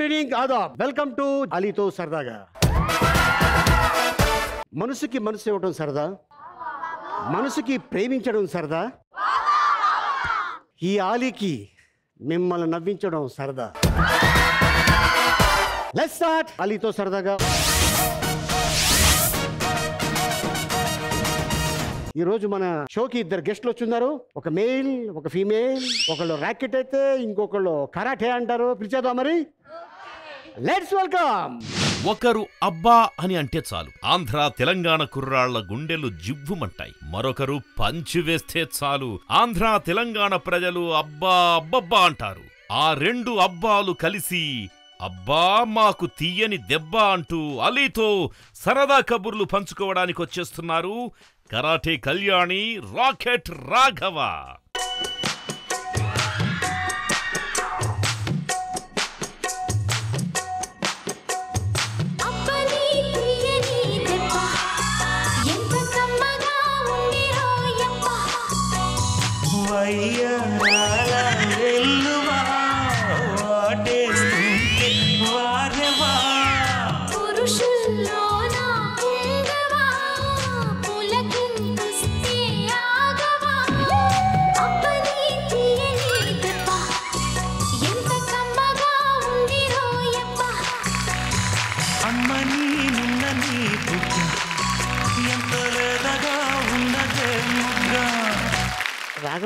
Good evening ఆదాబ్. Welcome to అలీతో సరదాగా. మనసుకి మనసు ఇవ్వడం సరదా? మనసుకి ప్రేమించడం సరదా? ఈ ఆలీకి మిమ్మల్ని నవ్వించడం సరదా? లెస్ స్టార్ట్ అలీతో సరదాగా. ఈ రోజు మన షోకి ఇద్దరు గెస్ట్లు వచ్చిన్నారు. ఒక మేల్ ఒక ఫీమేల్ ఒకళ్ళు ర్యాకెట్ అయితే ఇంకొకళ్ళు కరాటే అంటారు. పిలిచేదా మరి. లెట్స్ వెల్కమ్ ఒకరు అబ్బా అని అంటే చాలు. ఆంధ్ర తెలంగాణ కుర్రాళ్ళ గుండెలు జివ్వుమంటాయి. మరొకరు పంచి వేస్తే చాలు. ఆంధ్ర తెలంగాణ ప్రజలు అబ్బా అబ్బబ్బా అంటారు. ఆ రెండు అబ్బాలు కలిసి అబ్బా మాకు తీయని దెబ్బ అంటూ అలీతో సరదా కబుర్లు పంచుకోవడానికి వచ్చేస్తున్నారు karate Kalyani rocket Raghava.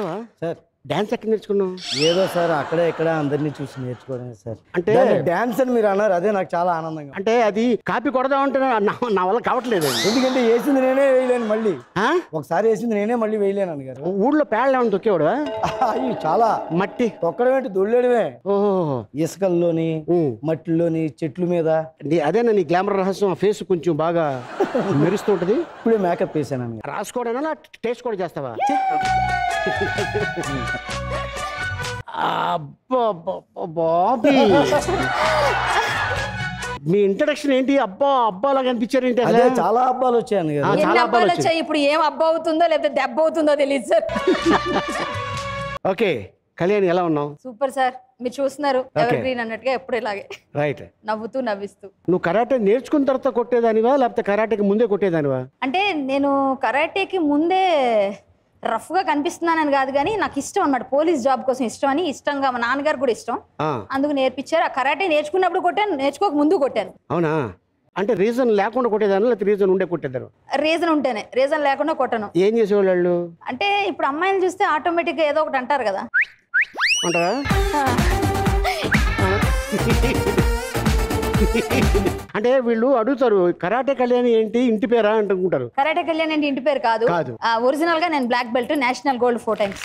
Raghava sir dance ఎక్కడ నేర్చుకున్నావు? ఏదో సార్ అక్కడే ఇక్కడ అందరినీ చూసి నేర్చుకోవడమే సార్. అంటే- డాన్స్ అని మీరు అన్నారు అదే నాకు చాలా ఆనందంగా. అంటే అది కాపీ కొడదామంటే నా నా వల్ల కావట్లేదు ఎందుకంటే వేసింది నేనే వేయలేను మళ్ళీ. ఆ? ఒకసారి వేసింది నేనే మళ్ళీ వేయలేను అన్నగారు. ఊళ్ళో పేడలు ఏమైనా తొక్కేవాడు? అయ్యి చాలా. మట్టి. తొక్కడం ఏంటి? దొళ్ళేయడమే ఓహో. ఇసుకల్లోని. మట్టిలోని చెట్ల మీద. నీ అదేనా నీ గ్లామర్ రహస్యం? ఫేస్ కొంచెం బాగా మెరుస్తుంటది ఇప్పుడే మేకప్ వేసాను రాసుకోవడానా టేస్ట్ కూడా చేస్తావా? బాబీ మీ ఇంట్రడక్షన్ ఏంటి? అబ్బా అబ్బా లాగా అనిపించారు ఏంటి అదే అసలు చాలా అబ్బాలు అన్నగారు చాలా అబ్బాలు వచ్చాయి. ఇప్పుడు ఏం అబ్బా అవుతుందో లేకపోతే దెబ్బ అవుతుందో తెలియదు సార్. ఓకే కళ్యాణి ఎలా ఉన్నావు? Super sir. మీరు చూస్తున్నారు ఎవర్ గ్రీన్ అన్నట్టుగా ఎప్పుడు ఇలాగే. రైట్. నవ్వుతూ నవ్విస్తూ. నువ్వు కరాటే నేర్చుకున్న తర్వాత కొట్టేదానివా లేకపోతే కరాటేకి ముందే కొట్టేదానివా? అంటే నేను కరాటేకి ముందే రఫ్గా కనిపిస్తున్నానని కాదు కానీ నాకు ఇష్టం అన్నమాట. పోలీస్ జాబ్ కోసం ఇష్టం అని ఇష్టంగా మా నాన్నగారు కూడా ఇష్టం. అందుకు నేర్పించారు. ఆ కరాటే నేర్చుకున్నప్పుడు కొట్టాను నేర్చుకోక ముందు కొట్టాను. అవునా? అంటే రీజన్ లేకుండా కొట్టేదాను లేకపోతే రీజన్ ఉండే కొట్టేదారు రీజన్ ఉంటేనే. రీజన్ లేకుండా కొట్టను. ఏం చేసేవాళ్ళు వాళ్ళు? అంటే ఇప్పుడు అమ్మాయిలు చూస్తే ఆటోమేటిక్గా ఏదో ఒకటి అంటారు కదా. అంటారా? అంటే వీళ్ళు అడుగుతారు కరాటే కళ్యాణి ఏంటి? ఇంటి పేరా? అంటుకుంటారు కరాటే కళ్యాణ్ అంటే ఇంటి పేరు కాదు. కాదు. ఒరిజినల్గా నేను black belt national gold four times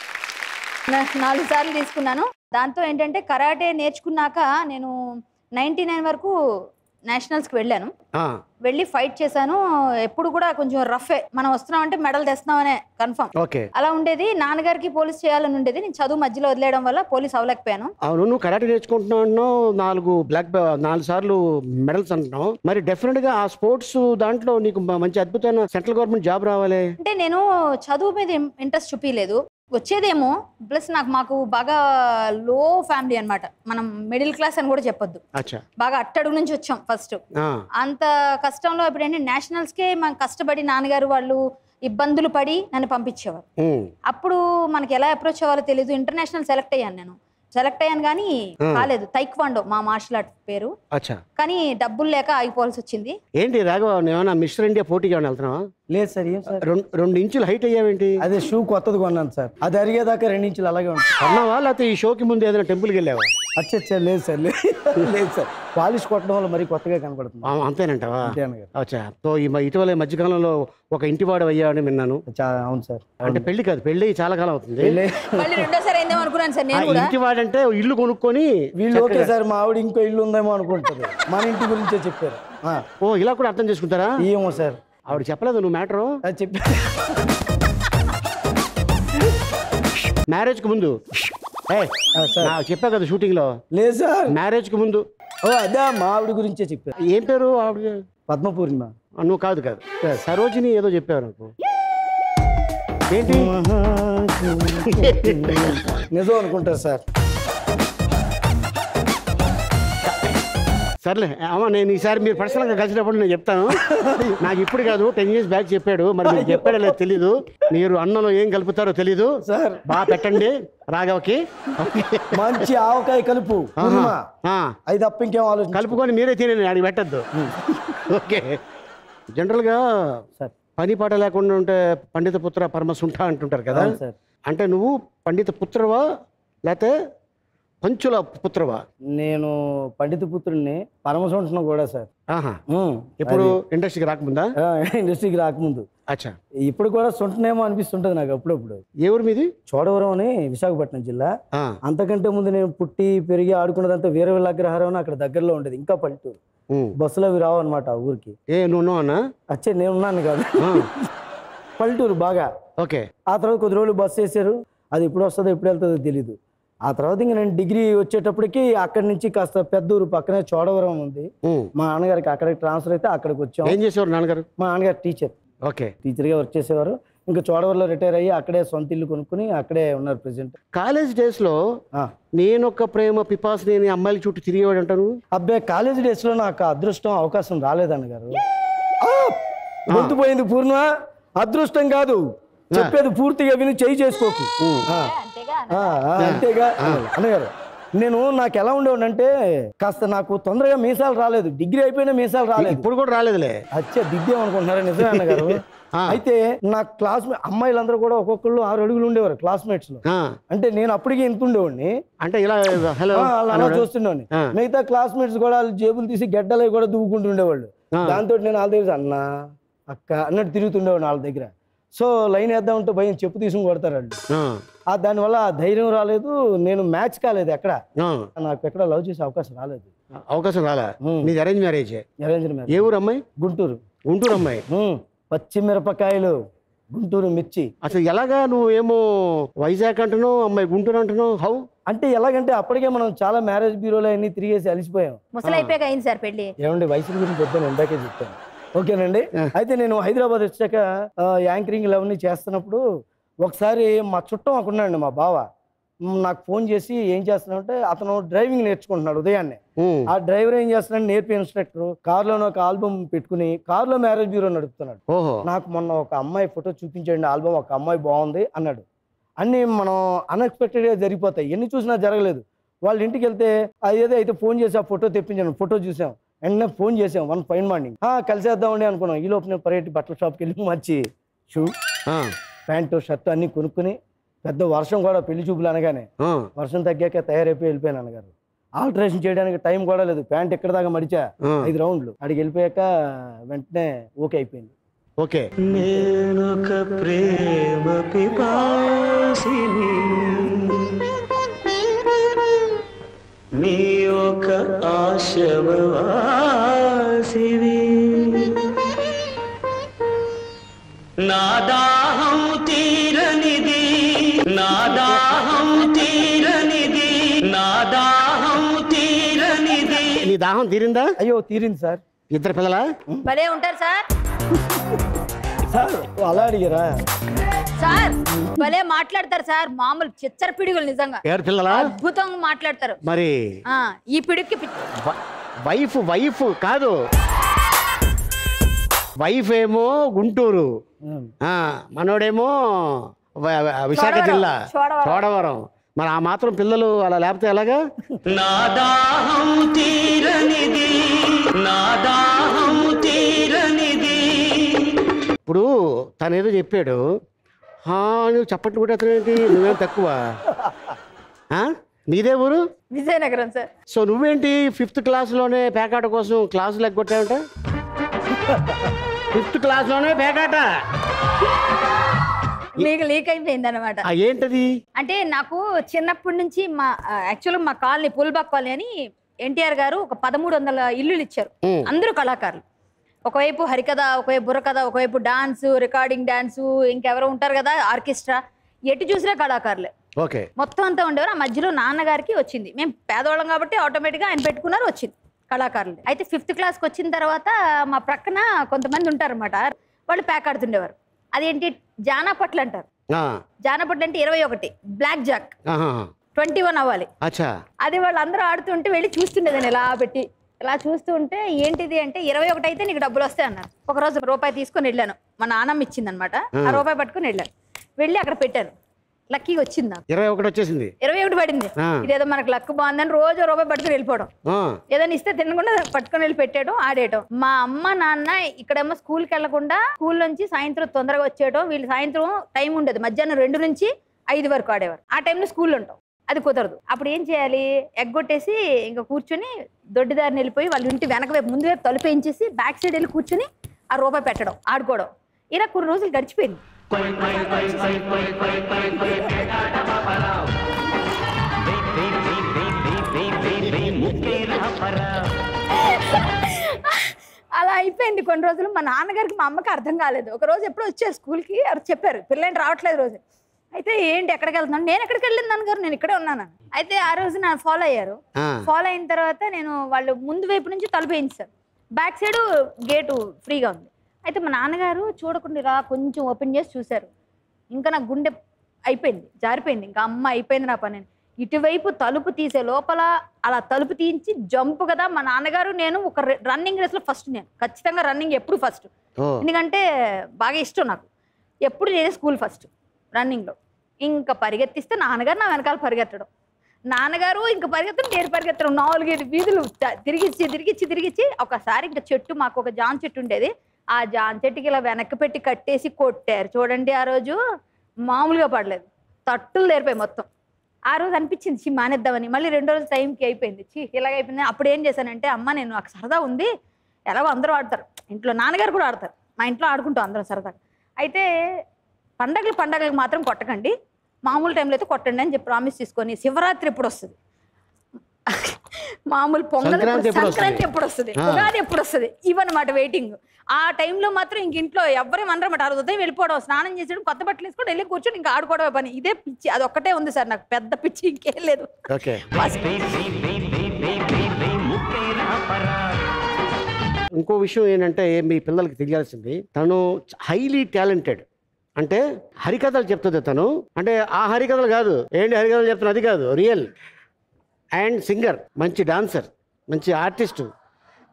నాలుగు సార్లు తీసుకున్నాను. దాంతో ఏంటంటే కరాటే నేర్చుకున్నాక నేను నైన్టీ నైన్ వరకు నేషనల్స్కి వెళ్ళాను. వెళ్ళి ఫైట్ చేశాను. ఎప్పుడు కూడా కొంచెం రఫే. మనం వస్తున్నామంటే మెడల్ తెస్తున్నామనే కన్ఫర్మ్. అలా ఉండేది. నాన్నగారికి పోలీస్ చేయాలని ఉండేది. నేను చదువు మధ్యలో వదిలేయడం వల్ల పోలీస్ అవ్వలేకపోయాను అవును. నువ్వు కరాటే నేర్చుకుంటున్నావు అంటున్నావు, నాలుగు బ్లాక్ నాలుగు సార్లు మెడల్స్ అంటున్నావు. మరి డెఫినెట్గా ఆ స్పోర్ట్స్ దాంట్లో నీకు మంచి అద్భుతమైన సెంట్రల్ గవర్నమెంట్ జాబ్ రావాలి. అంటే నేను చదువు మీద ఇంట్రెస్ట్ చూపించలేదు వచ్చేదేమో ప్లస్ నాకు మాకు బాగా లో ఫ్యామిలీ అన్నమాట. మనం మిడిల్ క్లాస్ అని కూడా చెప్పొద్దు. బాగా అట్టడుగు నుంచి వచ్చాం ఫస్ట్. అంత కష్టంలో ఇప్పుడు ఏంటి నేషనల్స్కే మనం కష్టపడి నాన్నగారు వాళ్ళు ఇబ్బందులు పడి నన్ను పంపించేవారు. అప్పుడు మనకి ఎలా అప్రోచ్ అవ్వాలో తెలియదు ఇంటర్నేషనల్ సెలెక్ట్ అయ్యాను నేను. సెలెక్ట్ అయ్యాను కానీ కాలేదు. తైక్వాండో మా మార్షల్ ఆర్ట్ పేరు. అచ్చా. కానీ డబ్బులు లేక ఆగిపోవాల్సి వచ్చింది. ఏంటి రాఘవ ఏమన్నా మిస్టర్ ఇండియా పోటీకి ఏమైనా వెళ్తున్నావా? లేదు సార్ ఏం సార్? రెండు ఇంచులు హైట్ అయ్యావేంటి? అదే షూ కొత్తది కొన్నాను సార్. అది అరిగేదాకా రెండు ఇంచులు అలాగే ఉంటుంది. అన్నావా లేకపోతే ఈ షోకి ముందు ఏదైనా టెంపుల్కి వెళ్ళావా? అచ్చచ్చా లేదు సార్ లేదు లేదు సార్. పాలిష్ కొట్టడం వల్ల మరీ కొత్తగా కనపడుతుంది. అంతేనంటావా? అచ్చా. సో ఈ ఇటీవల మధ్యకాలంలో ఒక ఇంటివాడు అయ్యాడని విన్నాను. అవును సార్. అంటే పెళ్ళి కాదు పెళ్ళి చాలా కాలం అవుతుంది. అయిందేమో అనుకున్నాను సార్ నేను కూడా. ఇంటివాడంటే ఇల్లు కొనుక్కొని వీళ్ళు ఓకే సార్ మా ఆవిడ ఇంకో ఇల్లు ఉందేమో అనుకుంటారు. మన ఇంటి గురించే చెప్పారు. ఆ, ఓ ఇలా కూడా అర్థం చేసుకుంటారా? ఏమో సార్. ఆవిడ చెప్పలేదు నువ్వు మ్యాటరు? అది చెప్పారు మ్యారేజ్కి ముందు. ఏయ్, ఆ, సార్. చెప్పా కదా షూటింగ్లో లేదు సార్. మ్యారేజ్కి ముందు. ఓ అదే మా ఆవిడ గురించే చెప్పారు. ఏం పేరు ఆవిడ? పద్మ పూర్ణిమ ఆ, నువ్వు కాదు కాదు. సరోజిని ఏదో చెప్పావు నాకు. ఏంటి నిజం అనుకుంటారు సార్. సర్లే అమ్మ నేను ఈసారి మీరు పర్సనల్గా కలిసినప్పుడు నేను చెప్తాను. నాకు ఇప్పుడు కాదు టెన్ ఇయర్స్ బ్యాక్ చెప్పాడు. మరి మీకు చెప్పాడో లేదు తెలీదు. మీరు అన్నంలో ఏం కలుపుతారో తెలీదు. సార్. బాగా పెట్టండి. రాఘవకి. మంచి ఆవకాయ కలుపు. అది తప్ప ఇంకేం ఆలోచన కలుపుకొని మీరే తినండి ఆడికి పెట్టద్దు. ఓకే. జనరల్గా సార్. పని పాట లేకుండా ఉంటే పండిత పుత్ర పరమసుంఠ అంటుంటారు కదా? అంటే నువ్వు పండిత పుత్రవా లేకపోతే పంచుల పుత్రవా? నేను పండిత పుత్రుడిని పరమసంటున్నా కూడా సార్. ఇప్పుడు ఇండస్ట్రీకి రాకముందా? ఇండస్ట్రీకి రాకముందు. అచ్చా. ఇప్పుడు కూడా సొంటనేమో అనిపిస్తుంటది నాకు అప్పుడప్పుడు. ఊరు మీది? చోడవరం అని విశాఖపట్నం జిల్లా. అంతకంటే ముందు నేను పుట్టి పెరిగి ఆడుకున్నదంతా వీర విలాగ్రహారం అక్కడ దగ్గరలో ఉండేది ఇంకా పల్లెటూరు. బస్సులు అవి రావు అనమాట ఊరికి. ఏ నువ్వు అన్నా? వచ్చే నేను ఉన్నాను కాదు. పల్లెటూరు బాగా. ఓకే. ఆ తర్వాత కొద్ది రోజులు బస్సు వేసారు. అది ఎప్పుడు వస్తుందో ఎప్పుడు వెళ్తుందో తెలీదు. ఆ తర్వాత ఇంక నేను డిగ్రీ వచ్చేటప్పటికి అక్కడి నుంచి కాస్త పెద్ద ఊరు పక్కనే చోడవరం ఉంది. మా నాన్నగారికి అక్కడికి ట్రాన్స్ఫర్ అయితే అక్కడికి వచ్చాం. ఏం చేసేవారు నాన్నగారు? మా నాన్నగారు టీచర్. ఓకే. టీచర్గా వర్క్ చేసేవారు. ఇంకా చోడవరంలో రిటైర్ అయ్యి అక్కడే సొంత ఇల్లు కొనుక్కుని అక్కడే ఉన్నారు ప్రెసెంట్. కాలేజ్ డేస్లో నేనొక్క ప్రేమ పిపాస్ నేను అమ్మాయిల చుట్టూ తిరిగేవాడు అంటాను? అబ్బాయి కాలేజ్ డేస్లో నాకు అదృష్టం అవకాశం రాలేదన్న గారు గొంతు పోయింది పూర్ణ అదృష్టం కాదు. చెప్పేది పూర్తిగా విని చేయి చేసుకోకు. అంతేగా అన్నగారు నేను నాకు ఎలా ఉండేవాడంటే కాస్త నాకు తొందరగా మీసాలు రాలేదు. డిగ్రీ అయిపోయినా మీసాలు రాలేదు. ఇప్పుడు కూడా రాలేదులే. అచ్చా దిద్దేమనుకుంటున్నారా నిజమే అన్నగారు. అయితే నా క్లాస్ అమ్మాయిలందరూ కూడా ఒక్కొక్కళ్ళు ఆరు అడుగులు ఉండేవారు క్లాస్మేట్స్లో అంటే నేను అప్పటికే ఇంత ఉండేవాడిని. అంటే ఇలా హలో అలా. చూస్తుండేవాడిని. మిగతా క్లాస్మేట్స్ కూడా వాళ్ళు జేబులు తీసి గడ్డలవి కూడా దువ్వుకుంటూ ఉండేవాళ్ళు. ఆ. దాంతో నేను వాళ్ళ దగ్గర అన్న అక్క అన్నట్టు తిరుగుతుండేవాడిని వాళ్ళ దగ్గర. సో లైన్ వేద్దామంటే భయం చెప్పు తీసుకుని కొడతారు వాళ్ళు ఆ, ఆ దానివల్ల ధైర్యం రాలేదు నేను మ్యాచ్ కాలేదు ఎక్కడ? ఆ, నాకు ఎక్కడ లవ్ చేసే అవకాశం రాలేదు. అవకాశం రాలా. నీది అరేంజ్ మ్యారేజ్ అరేంజ్డ్ మ్యారేజ్ ఏ ఊరు అమ్మాయి? గుంటూరు. గుంటూరు అమ్మాయి. పచ్చిమిరపకాయలు గుంటూరు మిర్చి. అసలు ఎలాగా నువ్వేమో వైజాగ్ అంటున్నావు అమ్మాయి గుంటూరు అంటున్నావు? హౌ? అంటే ఎలాగంటే అప్పటికే మనం చాలా మ్యారేజ్ బ్యూరోలో అన్ని తిరిగేసి అలిసిపోయాం. ముసలి అయిపోయాక అయింది సార్ పెళ్ళి ఏమండి వయసు గురించి చెప్తాను ఇందాకే చెప్తాను ఓకేనండి. అయితే నేను హైదరాబాద్ వచ్చాక యాంకరింగ్ లెవెన్ చేస్తున్నప్పుడు ఒకసారి మా చుట్టం అక్కడ ఉన్నాడండి మా బావ. నాకు ఫోన్ చేసి ఏం చేస్తున్నాడంటే అతను డ్రైవింగ్ నేర్చుకుంటున్నాడు ఉదయాన్నే. ఆ డ్రైవర్ ఏం చేస్తున్నాడు నేర్పి ఇన్స్ట్రక్టర్ కార్లోనే ఒక ఆల్బమ్ పెట్టుకుని కార్లో మ్యారేజ్ బ్యూరో నడుపుతున్నాడు. నాకు మొన్న ఒక అమ్మాయి ఫోటో చూపించండి ఆల్బమ్ ఒక అమ్మాయి బాగుంది అన్నాడు. అన్నీ మనం అన్ఎక్స్పెక్టెడ్గా జరిగిపోతాయి. ఎన్ని చూసినా జరగలేదు. వాళ్ళ ఇంటికి వెళ్తే అదేదో అయితే ఫోన్ చేసి ఆ ఫోటో తెప్పించాను ఫోటో చూసాం. వెంటనే ఫోన్ చేసాం వన్ ఫైన్ మార్నింగ్. కలిసేద్దామండి అనుకున్నాం. ఈ లోపు నేను పరేటి బట్టల షాప్కి వెళ్ళి మంచి షూ ఆ, ప్యాంటు షర్ట్ అన్నీ కొనుక్కుని పెద్ద వర్షం కూడా పెళ్ళి చూపులు అనగానే వర్షం తగ్గాక తయారైపోయి వెళ్ళిపోయాను అన్నగారు ఆల్టరేషన్ చేయడానికి టైం కూడా లేదు. ప్యాంట్ ఎక్కడ దాకా మడిచా. ఐదు రౌండ్లు. అడిగి వెళ్ళిపోయాక వెంటనే ఓకే అయిపోయింది. ఓకే. నేనొక ప్రేమ పిపాసిని. నీ ఒక ఆశవాసివి నా దాహం తీరనిది నా దాహం తీరనిది నా దాహం తీరనిది నీ దాహం తీరిందా అయ్యో తీరింది సార్ ఇద్దరు పిల్లలా భలే ఉంటారు సార్ సార్ ఓ, అలా అడిగారా సార్ భలే మాట్లాడతారు సార్. మామూలు చిచ్చర పిడుగులు నిజంగా. ఎవరు పిల్లలా? అద్భుతంగా మాట్లాడతారు. మరి? ఆ ఈ పిడికి పి- వ- వైఫ్ వైఫ్ కాదు. వైఫ్ ఏమో గుంటూరు. ఆ, మనోడేమో వ- వ- విశాఖ చోడవరం, జిల్లా. చోడవరం. చోడవరం. మరి ఆ మాత్రం పిల్లలు అలా లేకపోతే ఎలాగా? నా దాహం తీరనిది. నా దాహం తీరనిది. ఇప్పుడు తను ఏదో చెప్పాడు. "హా, నువ్వు చప్పట్లు కూడా అతనేంటి నువ్వేం తక్కువ? నీదే ఊరు? విజయనగరం సార్. సో నువ్వేంటి ఫిఫ్త్ క్లాస్లోనే పేకాట కోసం క్లాసులు ఎగ్గొట్టావంట? ఫిఫ్త్ క్లాస్లోనే పేకాట? మీకు లీక్ అయిపోయింది అనమాట ఏంటది? అంటే నాకు చిన్నప్పటి నుంచి మా యాక్చువల్గా మా కాలనీ పుల్బాక్ కాలనీ అని ఎన్టీఆర్ గారు ఒక పదమూడు వందల ఇల్లులు ఇచ్చారు. అందరూ కళాకారులు. ఒకవైపు హరికథ ఒకవైపు బుర్రకథ ఒకవైపు డాన్స్ రికార్డింగ్ డాన్స్ ఇంకెవరో ఉంటారు కదా ఆర్కెస్ట్రా ఎటు చూసినా కళాకారులే. ఓకే. మొత్తం అంతా ఉండేవారు. ఆ మధ్యలో నాన్నగారికి వచ్చింది. మేము పేదవాళ్ళం కాబట్టి ఆటోమేటిక్గా ఆయన పెట్టుకున్నారు వచ్చింది కళాకారులు అయితే ఫిఫ్త్ క్లాస్కి వచ్చిన తర్వాత మా ప్రక్కన కొంతమంది ఉంటారన్నమాట. వాళ్ళు ప్యాక్ ఆడుతుండేవారు. అదేంటి? జానాపట్లు అంటారు. జానపట్లు అంటే ఇరవై ఒకటి. Black Jack. ట్వంటీ వన్ అవ్వాలి. అది వాళ్ళందరూ ఆడుతుంటే వెళ్ళి చూస్తుండేదాన్ని ఇలా పెట్టి. ఇలా చూస్తూ ఉంటే ఏంటిది అంటే ఇరవై ఒకటి అయితే నీకు డబ్బులు వస్తాయి అన్నారు. ఒక రోజు రూపాయి తీసుకొని వెళ్ళాను. మా నాన్నమ్మ ఇచ్చింది అనమాట ఆ. రూపాయి పట్టుకొని వెళ్ళాను. వెళ్ళి అక్కడ పెట్టాను. లక్కీగా వచ్చింది నాకు. ఇరవై ఒకటి వచ్చేసింది. ఇరవై ఒకటి పడింది. ఇదేదో మనకు లక్ బాగుందని రోజు రూపాయి పట్టుకొని వెళ్ళిపోవడం. ఏదైనా ఇస్తే తినకుండా పట్టుకొని వెళ్ళి పెట్టేయడం ఆడేయటం. మా అమ్మ నాన్న ఇక్కడేమో స్కూల్కి వెళ్ళకుండా స్కూల్ నుంచి సాయంత్రం తొందరగా వచ్చేయడం వీళ్ళు సాయంత్రం టైం ఉండదు. మధ్యాహ్నం రెండు నుంచి ఐదు వరకు ఆడేవారు. ఆ టైంలో స్కూల్లో ఉంటాం. అది కుదరదు. అప్పుడు ఏం చేయాలి? ఎగ్గొట్టేసి ఇంకా కూర్చొని దొడ్డిదారిని వెళ్ళిపోయి వాళ్ళ ఇంటి వెనక వైపు ముందు వైపు తలుపు వేయించేసి బ్యాక్ సైడ్ వెళ్ళి కూర్చొని ఆ రూపాయి పెట్టడం ఆడుకోవడం. ఇలా కొన్ని రోజులు గడిచిపోయింది. అలా అయిపోయింది కొన్ని రోజులు. మా నాన్నగారికి మా అమ్మకి అర్థం కాలేదు. ఒక రోజు ఎప్పుడో వచ్చారు స్కూల్కి ఎవరు చెప్పారు. పిల్లని రావట్లేదు రోజు. అయితే ఏంటి ఎక్కడికి వెళ్తున్నాను నేను ఎక్కడికి వెళ్ళింది నాన్నగారు నేను ఇక్కడే ఉన్నాను. అయితే ఆ రోజు నా ఫాలో అయ్యారు. ఫాలో అయిన తర్వాత నేను వాళ్ళు ముందు వైపు నుంచి తలుపు వేయించారు బ్యాక్ సైడ్ గేటు ఫ్రీగా ఉంది. అయితే మా నాన్నగారు చూడకుండా ఇలా కొంచెం ఓపెన్ చేసి చూశారు. ఇంకా నా గుండె అయిపోయింది జారిపోయింది. ఇంకా అమ్మ అయిపోయింది నా పని. ఇటువైపు తలుపు తీసే లోపల అలా తలుపు తీయించి జంప్ కదా మా నాన్నగారు నేను ఒక రన్నింగ్ రేస్లో ఫస్ట్ నేను. ఖచ్చితంగా రన్నింగ్ ఎప్పుడు ఫస్ట్. ఎందుకంటే బాగా ఇష్టం నాకు. ఎప్పుడు నేనే స్కూల్ ఫస్ట్. రన్నింగ్లో. ఇంకా పరిగెత్తిస్తే నాన్నగారు నా వెనకాల పరిగెత్తడం. నాన్నగారు ఇంకా పరిగెత్తడం నేను పరిగెత్తడం. నాలుగైదు వీధులు తిరిగిచ్చి తిరిగిచ్చి తిరిగిచ్చి ఒకసారి ఇంకా చెట్టు మాకు ఒక జాన్ చెట్టు ఉండేది. ఆ జాన్ చెట్టుకి ఇలా వెనక్కి పెట్టి కట్టేసి కొట్టారు. చూడండి ఆ రోజు మామూలుగా పడలేదు. తట్టులు తెరిపోయి మొత్తం. ఆ రోజు అనిపించింది చి మానేద్దామని. మళ్ళీ రెండో రోజు టైంకి అయిపోయింది. చి ఇలాగ అయిపోయింది. అప్పుడు ఏం చేశానంటే అమ్మ నేను నాకు సరదా ఉంది. ఎలాగో అందరూ ఆడతారు. ఇంట్లో నాన్నగారు కూడా ఆడతారు. మా ఇంట్లో ఆడుకుంటాం అందరం సరదాగా. అయితే పండగలు పండగలకు మాత్రం కొట్టకండి. మామూలు టైంలో అయితే కొట్టండి అని చెప్పి ప్రామిస్ తీసుకొని శివరాత్రి ఎప్పుడు వస్తుంది? మామూలు పొంగల్ సంక్రాంతి ఎప్పుడు- వస్తుంది? ఉగాది ఎప్పుడు వస్తుంది? ఇవన్నమాట వెయిటింగ్ ఆ టైంలో మాత్రం ఇంక ఇంట్లో ఎవ్వరే అనరమాట ఆ రోజు ఉదయం వెళ్ళిపోవడం స్నానం చేసేయడం కొత్త బట్టలు వేసుకొని వెళ్ళి కూర్చొని ఇంకా ఆడుకోవడమే పని. ఇదే పిచ్చి. అది ఒక్కటే ఉంది సార్ నాకు. పెద్ద పిచ్చి ఇంకేం లేదు. ఓకే. ఇంకో విషయం ఏంటంటే మీ పిల్లలకి తెలియాల్సింది తను హైలీ టాలెంటెడ్ అంటే హరికథలు చెప్తుంది తను. అంటే ఆ హరికథలు కాదు. ఏంటి హరికథలు చెప్తున్నా? అది కాదు. రియల్. And singer. మంచి డాన్సర్. మంచి ఆర్టిస్ట్.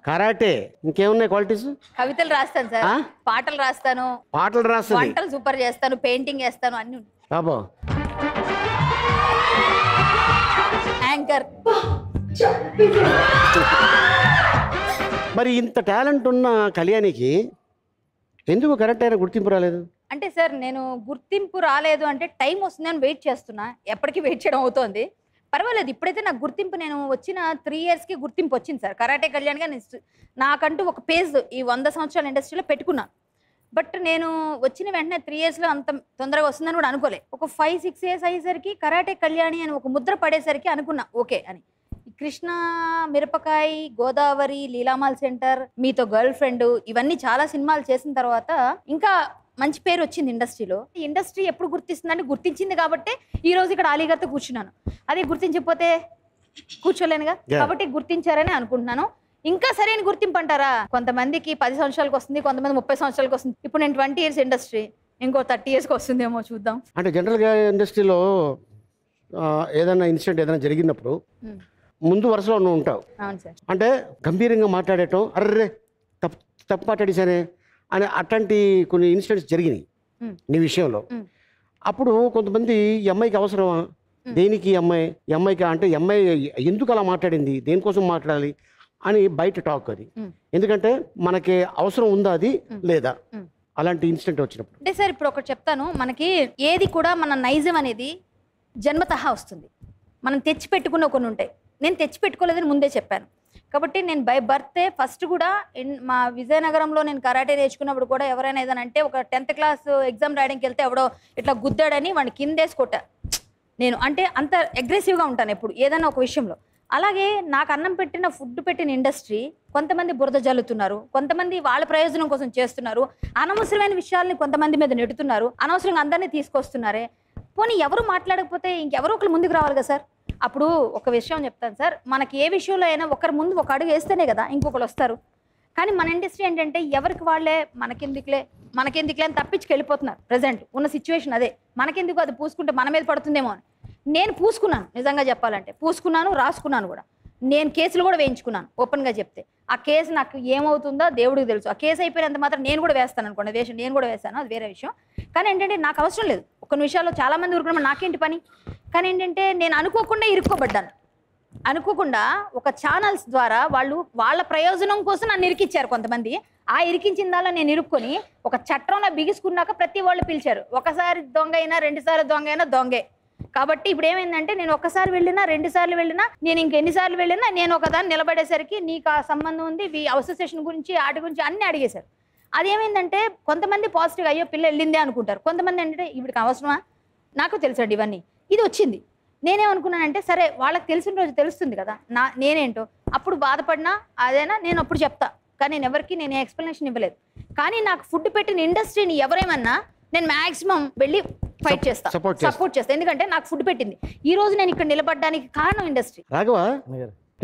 కరాటే. ఇంకేమున్నాయి క్వాలిటీస్? కవితలు రాస్తాను సార్? పాటలు రాస్తాను. పాటలు రాస్తుంది. వంటలు సూపర్ చేస్తాను. పెయింటింగ్ చేస్తాను అన్ని. బాబో యాంకర్. మరి ఇంత టాలెంట్ ఉన్న కళ్యాణికి ఎందుకు కరెక్ట్ అయిన గుర్తింపు రాలేదు? అంటే సార్ నేను గుర్తింపు రాలేదు అంటే టైం వస్తుందని వెయిట్ చేస్తున్నా. ఎప్పటికీ వెయిట్ చేయడం అవుతోంది. పర్వాలేదు ఇప్పుడైతే నాకు గుర్తింపు నేను వచ్చిన త్రీ ఇయర్స్కి గుర్తింపు వచ్చింది సార్. కరాటే కళ్యాణ్గా నేను నాకంటూ ఒక పేజ్ ఈ వంద సంవత్సరాల ఇండస్ట్రీలో పెట్టుకున్నాను బట్ నేను వచ్చిన వెంటనే త్రీ ఇయర్స్లో అంత తొందరగా వస్తుందని కూడా అనుకోలే. ఒక ఫైవ్ సిక్స్ ఇయర్స్ అయ్యేసరికి కరాటే కళ్యాణి అని ఒక ముద్ర పడేసరికి అనుకున్నా ఓకే అని. కృష్ణ మిరపకాయ గోదావరి లీలామాల్ సెంటర్ మీతో గర్ల్ ఫ్రెండ్ ఇవన్నీ చాలా సినిమాలు చేసిన తర్వాత ఇంకా మంచి పేరు వచ్చింది ఇండస్ట్రీలో. ఈ ఇండస్ట్రీ ఎప్పుడు గుర్తిస్తుందంటే గుర్తించింది కాబట్టి ఈ రోజు ఇక్కడ అలీగారితో కూర్చున్నాను. అదే గుర్తించకపోతే కూర్చోలేనుగా. కాబట్టి గుర్తించారని అనుకుంటున్నాను. ఇంకా సరైన గుర్తింపు అంటారా? కొంతమందికి పది సంవత్సరాలకు వస్తుంది కొంతమంది ముప్పై సంవత్సరాలకు వస్తుంది. ఇప్పుడు నేను ట్వంటీ ఇయర్స్ ఇండస్ట్రీ ఇంకో థర్టీ ఇయర్స్కి వస్తుందేమో చూద్దాం. అంటే జనరల్గా ఇండస్ట్రీలో ఏదైనా ఇన్సిడెంట్ ఏదైనా జరిగినప్పుడు Hmm. ముందు వరుసలో నువ్వు ఉంటావు. అంటే గంభీరంగా మాట్లాడటం అర్రే తప్పు తప్పు మాట్లాడేశానే అని అట్లాంటి కొన్ని ఇన్సిడెంట్స్ జరిగినాయి. నీ విషయంలో. అప్పుడు కొంతమంది ఈ అమ్మాయికి అవసరమా? దేనికి అమ్మాయి? అమ్మాయికి అంటే అమ్మాయి ఎందుకు అలా మాట్లాడింది? దేనికోసం మాట్లాడాలి? అని బయట టాక్ అది. ఎందుకంటే మనకి అవసరం ఉందా అది? లేదా. అలాంటి ఇన్సిడెంట్ వచ్చినప్పుడు. అంటే సార్ ఇప్పుడు ఒకటి చెప్తాను. మనకి ఏది కూడా మన నైజం అనేది జన్మతహా వస్తుంది. మనం తెచ్చి పెట్టుకున్న కొన్ని ఉంటాయి. నేను తెచ్చి పెట్టుకోలేదని ముందే చెప్పాను. కాబట్టి నేను బై బర్తే ఫస్ట్ కూడా మా విజయనగరంలో నేను కరాటే నేర్చుకున్నప్పుడు కూడా ఎవరైనా ఏదైనా అంటే ఒక టెన్త్ క్లాస్ ఎగ్జామ్ రాయడానికి వెళ్తే ఎవడో ఇట్లా గుద్దాడని వాడిని కిందేసి కొట్టా. నేను అంటే అంత అగ్రెసివ్గా ఉంటాను ఎప్పుడు ఏదైనా ఒక విషయంలో. అలాగే నాకు అన్నం పెట్టిన ఫుడ్ పెట్టిన ఇండస్ట్రీ కొంతమంది బురద జల్లుతున్నారు కొంతమంది వాళ్ళ ప్రయోజనం కోసం చేస్తున్నారు అనవసరమైన విషయాల్ని కొంతమంది మీద నెడుతున్నారు అనవసరంగా అందరినీ తీసుకొస్తున్నారే. పోనీ ఎవరు మాట్లాడకపోతే ఇంకెవరో ఒకరు ముందుకు రావాలి కదా సార్? అప్పుడు ఒక విషయం చెప్తాను సార్. మనకి ఏ విషయంలో అయినా ఒకరి ముందు ఒక అడుగు వేస్తేనే కదా ఇంకొకరు వస్తారు. కానీ మన ఇండస్ట్రీ ఏంటంటే ఎవరికి వాళ్ళే మనకెందుకులే మనకెందుకులే అని తప్పించుకు వెళ్ళిపోతున్నారు ప్రజెంట్ ఉన్న సిచ్యువేషన్ అదే. మనకెందుకు అది పూసుకుంటే మన మీద పడుతుందేమో అని. నేను పూసుకున్నాను నిజంగా చెప్పాలంటే. పూసుకున్నాను రాసుకున్నాను కూడా. నేను కేసులు కూడా వేయించుకున్నాను ఓపెన్గా చెప్తే. ఆ కేసు నాకు ఏమవుతుందో దేవుడికి తెలుసు. ఆ కేసు అయిపోయినంత మాత్రం నేను కూడా వేస్తాను అనుకోండి. వేషం నేను కూడా వేస్తాను. అది వేరే విషయం. కానీ ఏంటంటే నాకు అవసరం లేదు. కొన్ని విషయాల్లో చాలామంది ఊరుకున్నా నాకేంటి పని? కానీ ఏంటంటే నేను అనుకోకుండా ఇరుక్కోబడ్డాను. అనుకోకుండా ఒక ఛానల్స్ ద్వారా వాళ్ళు వాళ్ళ ప్రయోజనం కోసం నన్ను ఇరికిచ్చారు కొంతమంది. ఆ ఇరికించిన దానిలో నేను ఇరుక్కొని ఒక చట్టంలో బిగుసుకున్నాక ప్రతి వాళ్ళు పిలిచారు. ఒకసారి దొంగ అయినా రెండుసార్లు దొంగ అయినా దొంగే. కాబట్టి ఇప్పుడు ఏమైందంటే నేను ఒకసారి వెళ్ళినా రెండు సార్లు వెళ్ళినా నేను ఇంకెన్నిసార్లు వెళ్ళినా నేను ఒకదాన్ని నిలబడేసరికి నీకు ఆ సంబంధం ఉంది ఈ అసోసియేషన్ గురించి ఆట గురించి అన్ని అడిగేశారు. అదేమైందంటే కొంతమంది పాజిటివ్ అయ్యో పిల్ల వెళ్ళిందే అనుకుంటారు. కొంతమంది ఏంటంటే ఇవిడికి అవసరమా? నాకు తెలుసండి ఇవన్నీ. ఇది వచ్చింది. నేనేమనుకున్నానంటే సరే వాళ్ళకి తెలిసిన రోజు తెలుస్తుంది కదా నా నేనేంటో. అప్పుడు బాధపడినా అదేనా నేను అప్పుడు చెప్తా. కానీ నేను ఎవరికి నేను ఎక్స్ప్లెనేషన్ ఇవ్వలేదు. కానీ నాకు ఫుడ్ పెట్టిన ఇండస్ట్రీని ఎవరేమన్నా నేను మ్యాక్సిమం వెళ్ళి ఫైట్ చేస్తా. సపోర్ట్ చేస్తా. ఎందుకంటే నాకు ఫుడ్ పెట్టింది. ఈ రోజు నేను ఇక్కడ నిలబడడానికి కారణం ఇండస్ట్రీ రాఘవ?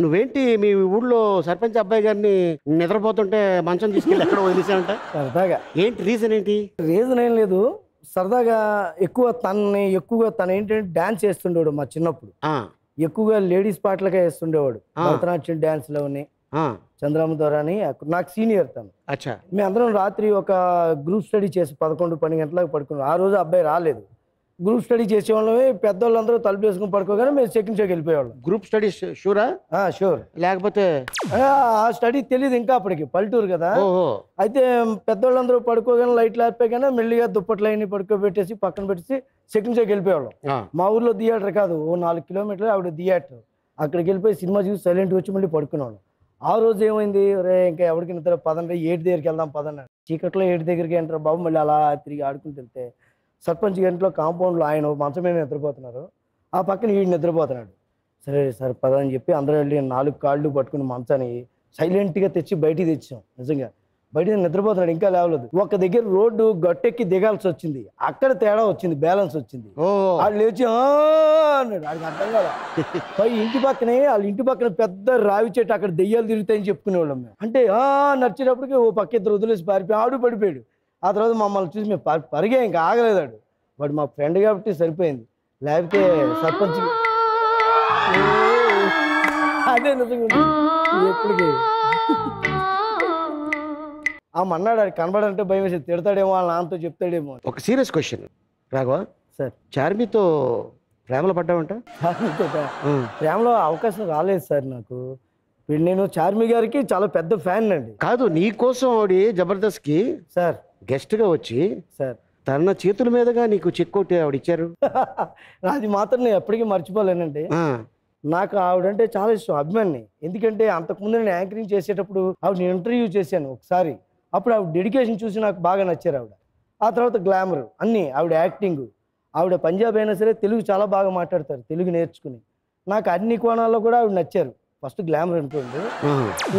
నువ్వేంటి మీ ఊళ్ళో సర్పంచ్ అబ్బాయి గారిని నిద్రపోతుంటే మంచం తీసుకెళ్ళి ఎక్కడ వదిలేసానంట సరదాగా. ఏంటి రీజన్ ఏంటి? రీజన్ ఏం లేదు. సరదాగా ఎక్కువ తనని ఎక్కువగా తను ఏంటంటే డ్యాన్స్ చేస్తుండేవాడు మా చిన్నప్పుడు. ఆ, ఎక్కువగా లేడీస్ పాటలకే వేస్తుండేవాడు. భరతనాట్యం డ్యాన్స్లో ఆ, చంద్రమ్మ ద్వారా అని నాకు సీనియర్ తను. అచ్చా. మేము అందరం రాత్రి ఒక గ్రూప్ స్టడీ చేసి పదకొండు పన్నెండు గంటలకు పడుకున్నాం. ఆ రోజు అబ్బాయి రాలేదు. గ్రూప్ స్టడీ చేసేవాళ్ళమే పెద్దవాళ్ళందరూ తలుపు వేసుకుని పడుకోగానే మేము సెకండ్ షోకి వెళ్ళిపోయేవాళ్ళం. గ్రూప్ స్టడీస్ షూరా? షూర్. లేకపోతే? ఆ స్టడీ తెలియదు ఇంకా అప్పటికి పల్లెటూరు కదా. అయితే పెద్దవాళ్ళందరూ పడుకోగానే లైట్లు ఆరిపోగానే మెల్లిగా దుప్పట్లు అయిన పడుకోబెట్టేసి పక్కన పెట్టేసి సెకండ్ షోకి వెళ్ళిపోయేవాళ్ళం. మా ఊర్లో థియేటర్ కాదు ఓ నాలుగు కిలోమీటర్లు ఆవిడ థియేటర్. అక్కడికి వెళ్ళిపోయి సినిమా చూసి సైలెంట్ వచ్చి మళ్ళీ పడుకునేవాళ్ళం. ఆ రోజు ఏమైంది? రే ఇంకా ఎవరికి నిద్ర పదండి? ఏటి దగ్గరికి వెళ్దాం పదండి చీకట్లో ఏటి దగ్గరికి ఎంటారు బాబు? మళ్ళీ అలా తిరిగి ఆడుకుంటూ వెళ్తే సర్పంచ్ గంటలో కాంపౌండ్లో ఆయన మంచం మీద నిద్రపోతున్నారు. ఆ పక్కన వీడు నిద్రపోతున్నాడు. సరే సరే పదని చెప్పి అందరూ వెళ్ళి నాలుగు కాళ్ళు పట్టుకుని మంచాన్ని సైలెంట్గా తెచ్చి బయటికి తెచ్చాం. నిజంగా బయట నిద్రపోతున్నాడు ఇంకా లేవలేదు. ఒక దగ్గర రోడ్డు గట్టెక్కి దిగాల్సి వచ్చింది. అక్కడ తేడా వచ్చింది బ్యాలెన్స్ వచ్చింది. వాళ్ళు లేచి "ఆ" అన్నాడు. ఆడికి అర్థం కదా పై ఇంటి పక్కనే వాళ్ళ ఇంటి పక్కన పెద్ద రావి చెట్టు అక్కడ దెయ్యాలు తిరుగుతాయని చెప్పుకునేవాళ్ళం మేము. అంటే ఆ నడిచేటప్పటికి ఓ పక్క ఇద్దరు వదిలేసి పారిపోయి ఆడు పడిపోయాడు. ఆ తర్వాత మమ్మల్ని చూసి మేము పరి- పరిగే ఇంకా ఆగలేదు వాడు వాడు మా ఫ్రెండ్ కాబట్టి సరిపోయింది. లేకపోతే సర్పంచ్ అదే నిజంగా ఉంది. ఎప్పటికీ. ఆ మన్నాడు ఆడు కనబడంటే భయం వేసి తిడతాడేమో వాళ్ళ నాన్నతో చెప్తాడేమో. ఒక సీరియస్ క్వశ్చన్ రాఘవ సార్. చార్మితో ప్రేమలో పడ్డావంట? చార్మితో ఆ, ప్రేమలో అవకాశం రాలేదు సార్ నాకు. ఇప్పుడు నేను చార్మి గారికి చాలా పెద్ద ఫ్యాన్ అండి. కాదు నీ కోసం ఆవిడ జబర్దస్త్కి సార్. గెస్ట్గా వచ్చి సార్. తన చేతుల మీదుగా నీకు చెక్ కొట్టి ఆవిడ ఇచ్చారు. అది మాత్రం నేను ఎప్పటికీ మర్చిపోలేనండి. నాకు ఆవిడంటే చాలా ఇష్టం అభిమాని ఎందుకంటే అంతకుముందు నేను యాంకరింగ్ చేసేటప్పుడు ఆవిడ ఇంటర్వ్యూ చేశాను ఒకసారి. అప్పుడు ఆవిడ డెడికేషన్ చూసి నాకు బాగా నచ్చారు ఆవిడ. ఆ తర్వాత గ్లామర్ అన్నీ ఆవిడ యాక్టింగ్ ఆవిడ పంజాబ్ అయినా సరే తెలుగు చాలా బాగా మాట్లాడతారు తెలుగు నేర్చుకుని. నాకు అన్ని కోణాల్లో కూడా ఆవిడ నచ్చారు. ఫస్ట్ గ్లామర్ అనుకోండి.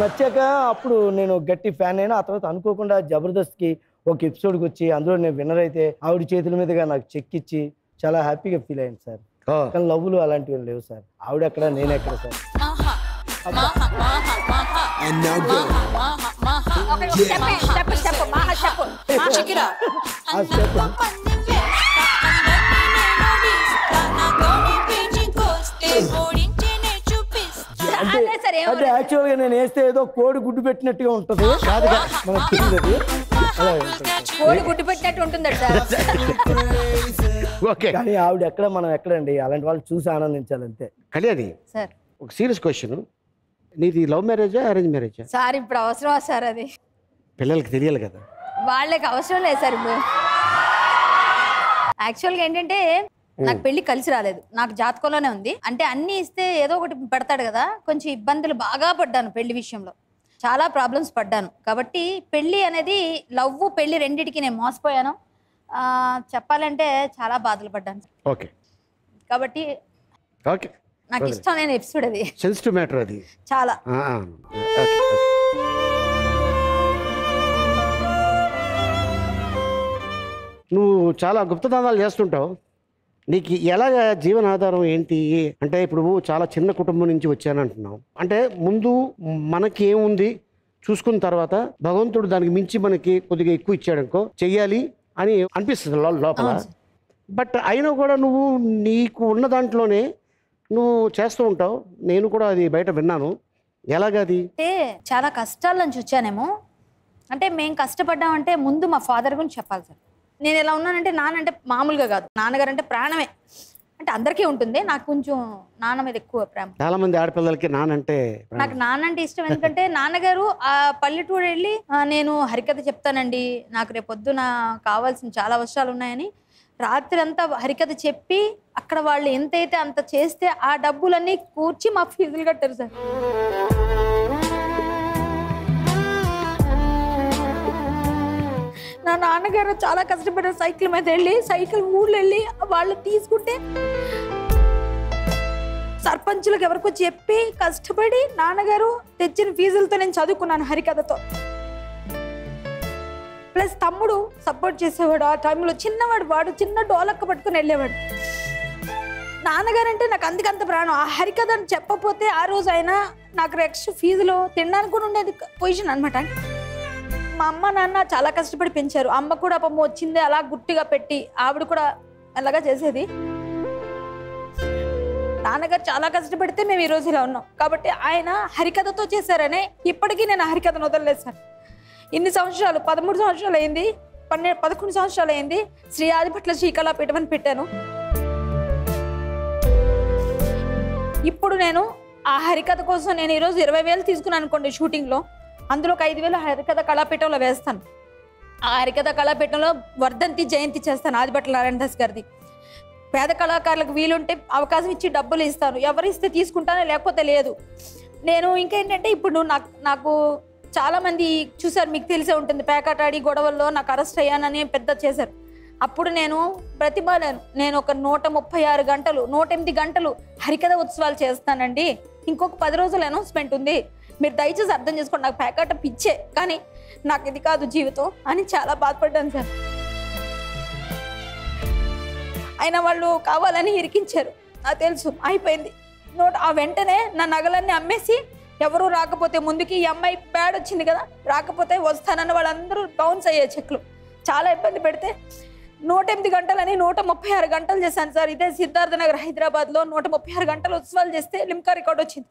నచ్చాక అప్పుడు నేను గట్టి ఫ్యాన్ అయినా ఆ తర్వాత అనుకోకుండా జబర్దస్త్కి ఒక ఎపిసోడ్కి వచ్చి అందులో నేను విన్నర్ అయితే ఆవిడ చేతుల మీదుగా నాకు చెక్ ఇచ్చి చాలా హ్యాపీగా ఫీల్ అయ్యాను సార్. కానీ లవ్లు అలాంటివి లేవు సార్. ఆవిడ ఎక్కడ నేను ఎక్కడ sir? And now go. Step step మహా స్టెప్ Check it out. అంటే అదే సరే అంటే యాక్చువల్గా నేను వేస్తే ఏదో కోడి గుడ్డు పెట్టినట్టుగా ఉంటుంది. కాదుగా మనకు తెలియదు. కోడి గుడ్డు పెట్టినట్టు ఉంటుందట కానీ ఆవిడ ఎక్కడ మనం ఎక్కడండి? అలాంటి వాళ్ళు చూసి ఆనందించాలి అంతే కళ్యాణి సార్. ఒక సీరియస్ క్వశ్చన్ నీది లవ్ మ్యారేజా అరేంజ్ మ్యారేజా? సార్ ఇప్పుడు అవసరమా సార్ అది? పిల్లలకి తెలియాలి కదా. వాళ్ళకి అవసరం లేదు సార్ ఇప్పుడు. యాక్చువల్గా ఏంటంటే నాకు పెళ్ళి కలిసి రాలేదు. నాకు జాతకంలోనే ఉంది. అంటే అన్ని ఇస్తే ఏదో ఒకటి పెడతాడు కదా. కొంచెం ఇబ్బందులు బాగా పడ్డాను పెళ్ళి విషయంలో. చాలా ప్రాబ్లమ్స్ పడ్డాను. కాబట్టి పెళ్ళి అనేది లవ్ పెళ్ళి రెండిటికి నేను మోసపోయాను. చెప్పాలంటే చాలా బాధలు పడ్డాను. ఓకే. కాబట్టి ఓకే. నాకు ఇష్టం లేని ఎపిసోడ్ అది. సెన్సిటివ్ మ్యాటర్ అది. చాలా. నువ్వు చాలా గుప్తదానాలు చేస్తుంటావు. నీకు ఎలాగ జీవనాధారం ఏంటి? అంటే ఇప్పుడు చాలా చిన్న కుటుంబం నుంచి వచ్చాను అంటున్నావు. అంటే ముందు మనకి ఏముంది చూసుకున్న తర్వాత భగవంతుడు దానికి మించి మనకి కొద్దిగా ఎక్కువ ఇచ్చాడనుకో చెయ్యాలి అని అనిపిస్తుంది లోపల. బట్ అయినా కూడా నువ్వు నీకు ఉన్న దాంట్లోనే నువ్వు చేస్తూ ఉంటావు. నేను కూడా అది బయట విన్నాను. ఎలాగది అంటే చాలా కష్టాల నుంచి వచ్చానేమో అంటే మేము కష్టపడ్డామంటే ముందు మా ఫాదర్ గురించి చెప్పాలి సార్. నేను ఎలా ఉన్నానంటే నాన్న అంటే మామూలుగా కాదు. నాన్నగారు అంటే ప్రాణమే. అంటే అందరికీ ఉంటుంది. నాకు కొంచెం నాన్న మీద ఎక్కువ ప్రేమ. చాలా మంది ఆడపిల్లలకి నానంటే నాకు నాన్న అంటే ఇష్టం. ఎందుకంటే నాన్నగారు ఆ పల్లెటూరు వెళ్ళి "ఆ, నేను హరికథ చెప్తానండి. నాకు రేపు పొద్దున కావాల్సిన చాలా అవసరాలు ఉన్నాయని రాత్రి అంతా హరికథ చెప్పి అక్కడ వాళ్ళు ఎంతైతే అంత చేస్తే ఆ డబ్బులన్నీ కూర్చి మా ఫీజులు కట్టారు సార్. నా నాన్నగారు చాలా కష్టపడ్డారు సైకిల్ మీద వెళ్ళి సైకిల్ ఊళ్ళో వెళ్ళి వాళ్ళు తీసుకుంటే సర్పంచులకు ఎవరికో చెప్పి కష్టపడి నాన్నగారు తెచ్చిన ఫీజులతో నేను చదువుకున్నాను హరికథతో. ప్లస్ తమ్ముడు సపోర్ట్ చేసేవాడు. ఆ టైంలో చిన్నవాడు వాడు చిన్న డోలక్క పట్టుకుని వెళ్ళేవాడు. నాన్నగారు అంటే నాకు అందుకంత ప్రాణం. ఆ హరికథను చెప్పపోతే ఆ రోజు అయినా నాకు నెక్స్ట్ ఫీజులో తినడానికి కూడా ఉండేది పొజిషన్ అనమాట మా అమ్మ నాన్న చాలా కష్టపడి పెంచారు. అమ్మ కూడా పాపం వచ్చింది అలా గుట్టిగా పెట్టి ఆవిడ కూడా అలాగా చేసేది. నాన్నగారు చాలా కష్టపడితే మేము ఈ రోజు ఇలా ఉన్నాం. కాబట్టి ఆయన హరికథతో చేశారనే ఇప్పటికీ నేను హరికథను వదలలేదు సార్. ఇన్ని సంవత్సరాలు? పదమూడు సంవత్సరాలు అయింది. పన్నెండు పదకొండు సంవత్సరాలు అయింది. శ్రీ ఆదిపట్ల శ్రీకళాపీఠం అని పెట్టాను. ఇప్పుడు నేను ఆ హరికథ కోసం నేను ఈరోజు ఇరవై వేలు తీసుకున్నాను అనుకోండి షూటింగ్లో. అందులో ఒక ఐదు వేలు హరికథ కళాపీఠంలో వేస్తాను. ఆ హరికథ కళాపీఠంలో వర్ధంతి జయంతి చేస్తాను ఆదిపట్ల నారాయణ దాస్ గారిది. పేద కళాకారులకు వీలుంటే అవకాశం ఇచ్చి డబ్బులు ఇస్తాను. ఎవరు ఇస్తే తీసుకుంటానో లేకపోతే లేదు. నేను ఇంకేంటంటే ఇప్పుడు నాకు నాకు చాలా మంది చూసారు మీకు తెలిసే ఉంటుంది. పేకాటాడి గొడవల్లో నాకు అరెస్ట్ అయ్యానని పెద్ద చేశారు. అప్పుడు నేను ప్రతిభాలను. నేను ఒక నూట ముప్పై ఆరు గంటలు నూట ఎనిమిది గంటలు హరికథ ఉత్సవాలు చేస్తానండి. ఇంకొక పది రోజులు అనౌన్స్మెంట్ ఉంది. మీరు దయచేసి అర్థం చేసుకోండి నాకు పేకాట పిచ్చే కానీ నాకు ఇది కాదు జీవితం అని చాలా బాధపడ్డాను సార్. అయినా వాళ్ళు కావాలని ఇరికించారు. నాకు తెలుసు అయిపోయింది. నోట్ ఆ వెంటనే నా నగలన్నీ అమ్మేసి ఎవరు రాకపోతే ముందుకి ఈ అమ్మాయి బ్యాడ్ వచ్చింది కదా రాకపోతే వస్తానన్న వాళ్ళందరూ బౌన్స్ అయ్యే చెక్లు చాలా ఇబ్బంది పెడితే నూట ఎనిమిది గంటలని నూట ముప్పై ఆరు గంటలు చేశాను సార్. ఇదే సిద్ధార్థ నగర్ హైదరాబాద్లో నూట ముప్పై ఆరు గంటలు ఉత్సవాలు చేస్తే లిమ్కా రికార్డ్ వచ్చింది.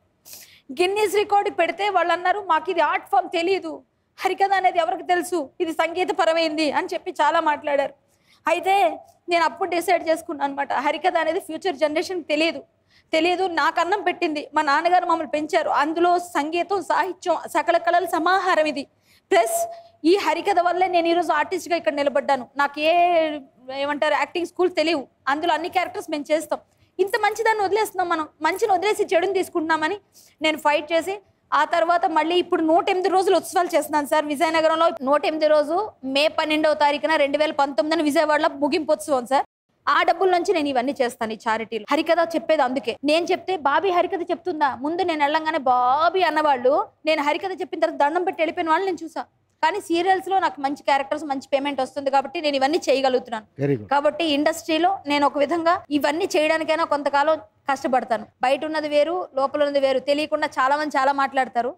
గిన్నీస్ రికార్డ్ పెడితే వాళ్ళు అన్నారు మాకు ఇది ఆర్ట్ ఫామ్ తెలియదు హరికథ అనేది ఎవరికి తెలుసు? ఇది సంగీతపరమైంది అని చెప్పి చాలా మాట్లాడారు. అయితే నేను అప్పుడు డిసైడ్ చేసుకున్నాను అనమాట హరికథ అనేది ఫ్యూచర్ జనరేషన్కి తెలియదు తెలియదు నాకు అన్నం పెట్టింది. మా నాన్నగారు మమ్మల్ని పెంచారు. అందులో సంగీతం సాహిత్యం సకల కళల సమాహారం ఇది. ప్లస్ ఈ హరికథ వల్లే నేను ఈరోజు ఆర్టిస్ట్గా ఇక్కడ నిలబడ్డాను. నాకు ఏ ఏమంటారు యాక్టింగ్ స్కూల్ తెలియవు. అందులో అన్ని క్యారెక్టర్స్ మేము చేస్తాం. ఇంత మంచిదాన్ని వదిలేస్తున్నాం మనం. మంచిని వదిలేసి చెడుని తీసుకుంటున్నామని నేను ఫైట్ చేసి ఆ తర్వాత మళ్ళీ ఇప్పుడు నూట ఎనిమిది రోజులు ఉత్సవాలు చేస్తున్నాను సార్. విజయనగరంలో నూట ఎనిమిది రోజు మే పన్నెండవ తారీఖున రెండు వేల పంతొమ్మిదిన విజయవాడలో ముగింపు ఉత్సవం సార్. ఆ డబ్బుల నుంచి నేను ఇవన్నీ చేస్తాను ఈ చారిటీలు. హరికథ చెప్పేది అందుకే. నేను చెప్తే బాబీ హరికథ చెప్తుందా? ముందు నేను వెళ్ళంగానే బాబీ అన్నవాళ్ళు నేను హరికథ చెప్పిన తర్వాత దండం పెట్టి వెళ్ళిపోయిన వాళ్ళు నేను చూసా. కానీ సీరియల్స్లో నాకు మంచి క్యారెక్టర్స్ మంచి పేమెంట్ వస్తుంది కాబట్టి నేను ఇవన్నీ చేయగలుగుతున్నాను. కాబట్టి ఇండస్ట్రీలో నేను ఒక విధంగా ఇవన్నీ చేయడానికైనా కొంతకాలం కష్టపడతాను. బయట ఉన్నది వేరు లోపల ఉన్నది వేరు తెలియకుండా చాలా మంది చాలా మాట్లాడతారు.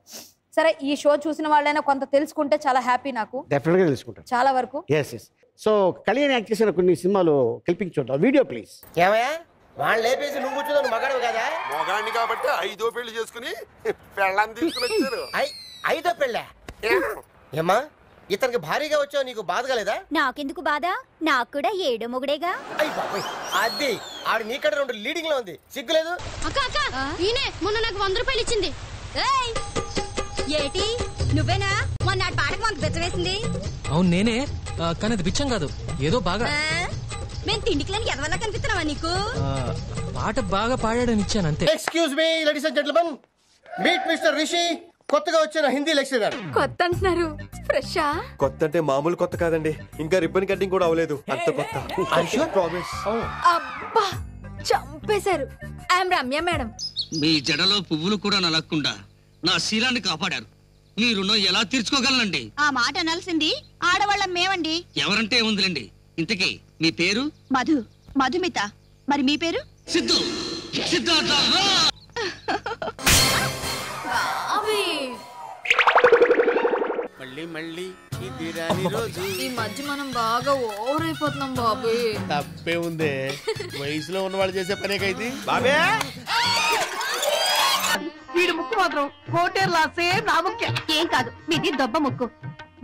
సరే ఈ షో చూసిన వాళ్ళైనా కొంత తెలుసుకుంటే చాలా హ్యాపీ నాకు. చాలా వరకు. సో కళ్యాణ్ యాక్ట్ చేసిన కొన్ని సినిమాలు క్లిప్పింగ్ చూద్దాం వీడియో ప్లీజ్. ఏమయ్యా? వాళ్ళు లేపేసి నువ్వు కూర్చున్నావు మగడవు కదా? మొగాడిని కాబట్టి ఐదో పెళ్ళి చేసుకుని పెళ్ళాన్ని తీసుకుని ఐదో పెళ్ళా? ఏమ్మా? ఇతనికి భారీగా వచ్చావు నీకు బాధగా లేదా నాకెందుకు బాధ? నాకు కూడా ఏడు మొగుడేగా. అయ్యి బాబాయ్ అది ఆవిడ నీకడ రెండు లీడింగ్లో ఉంది. సిగ్గులేదు? అక్క అక్క ఈయనే మొన్న నాకు వంద రూపాయలు ఇచ్చింది. ఏటి? నువ్వేనా? మొన్న పాటకు మనకు బెచ్చవేసింది అవును నేనే. కానీ అది బిచ్చం కాదు. ఏదో బాగా. మేము తిండికిలని ఎదవల్లా కనిపిస్తున్నావా నీకు? పాట బాగా పాడాడని ఇచ్చాను అంతే. Excuse me ladies and gentlemen meet mister Rishi కొత్తగా వచ్చిన హిందీ లెక్చరర్ కొత్త అంటున్నారు. ఫ్రెషా కొత్త అంటే మామూలు కొత్త కాదండి. ఇంకా రిబ్బన్ కటింగ్ కూడా అవ్వలేదు. అంత కొత్త. ప్రామిస్ అబ్బా చంపేశారు. I'm Ramya madam. మీ జడలో పువ్వులు కూడా నలగకుండా నా శీలాన్ని కాపాడారు. మీ రుణం ఎలా తీర్చుకోగలనండి? ఆ మాట అనాల్సింది ఆడవాళ్ళం మేమండి. ఎవరంటే ఉందిలేండి ఇంతకీ మీ పేరు? మధు మధుమిత. మరి మీ పేరు? సిద్ధు. సిద్ధార్థ! మళ్ళీ మళ్ళీ ఇది రాని రోజు. ఈ మధ్య మనం బాగా ఓవర్ అయిపోతున్నాం బాబు. తప్పే ఉందే. వయసులో ఉన్న వాళ్ళు చేసే పనే కైతే బాబే వీడి ముక్కు మాత్రం కోటేరులా సేమ్ నా ముక్కే ఏం కాదు మీది దొబ్బ ముక్కు.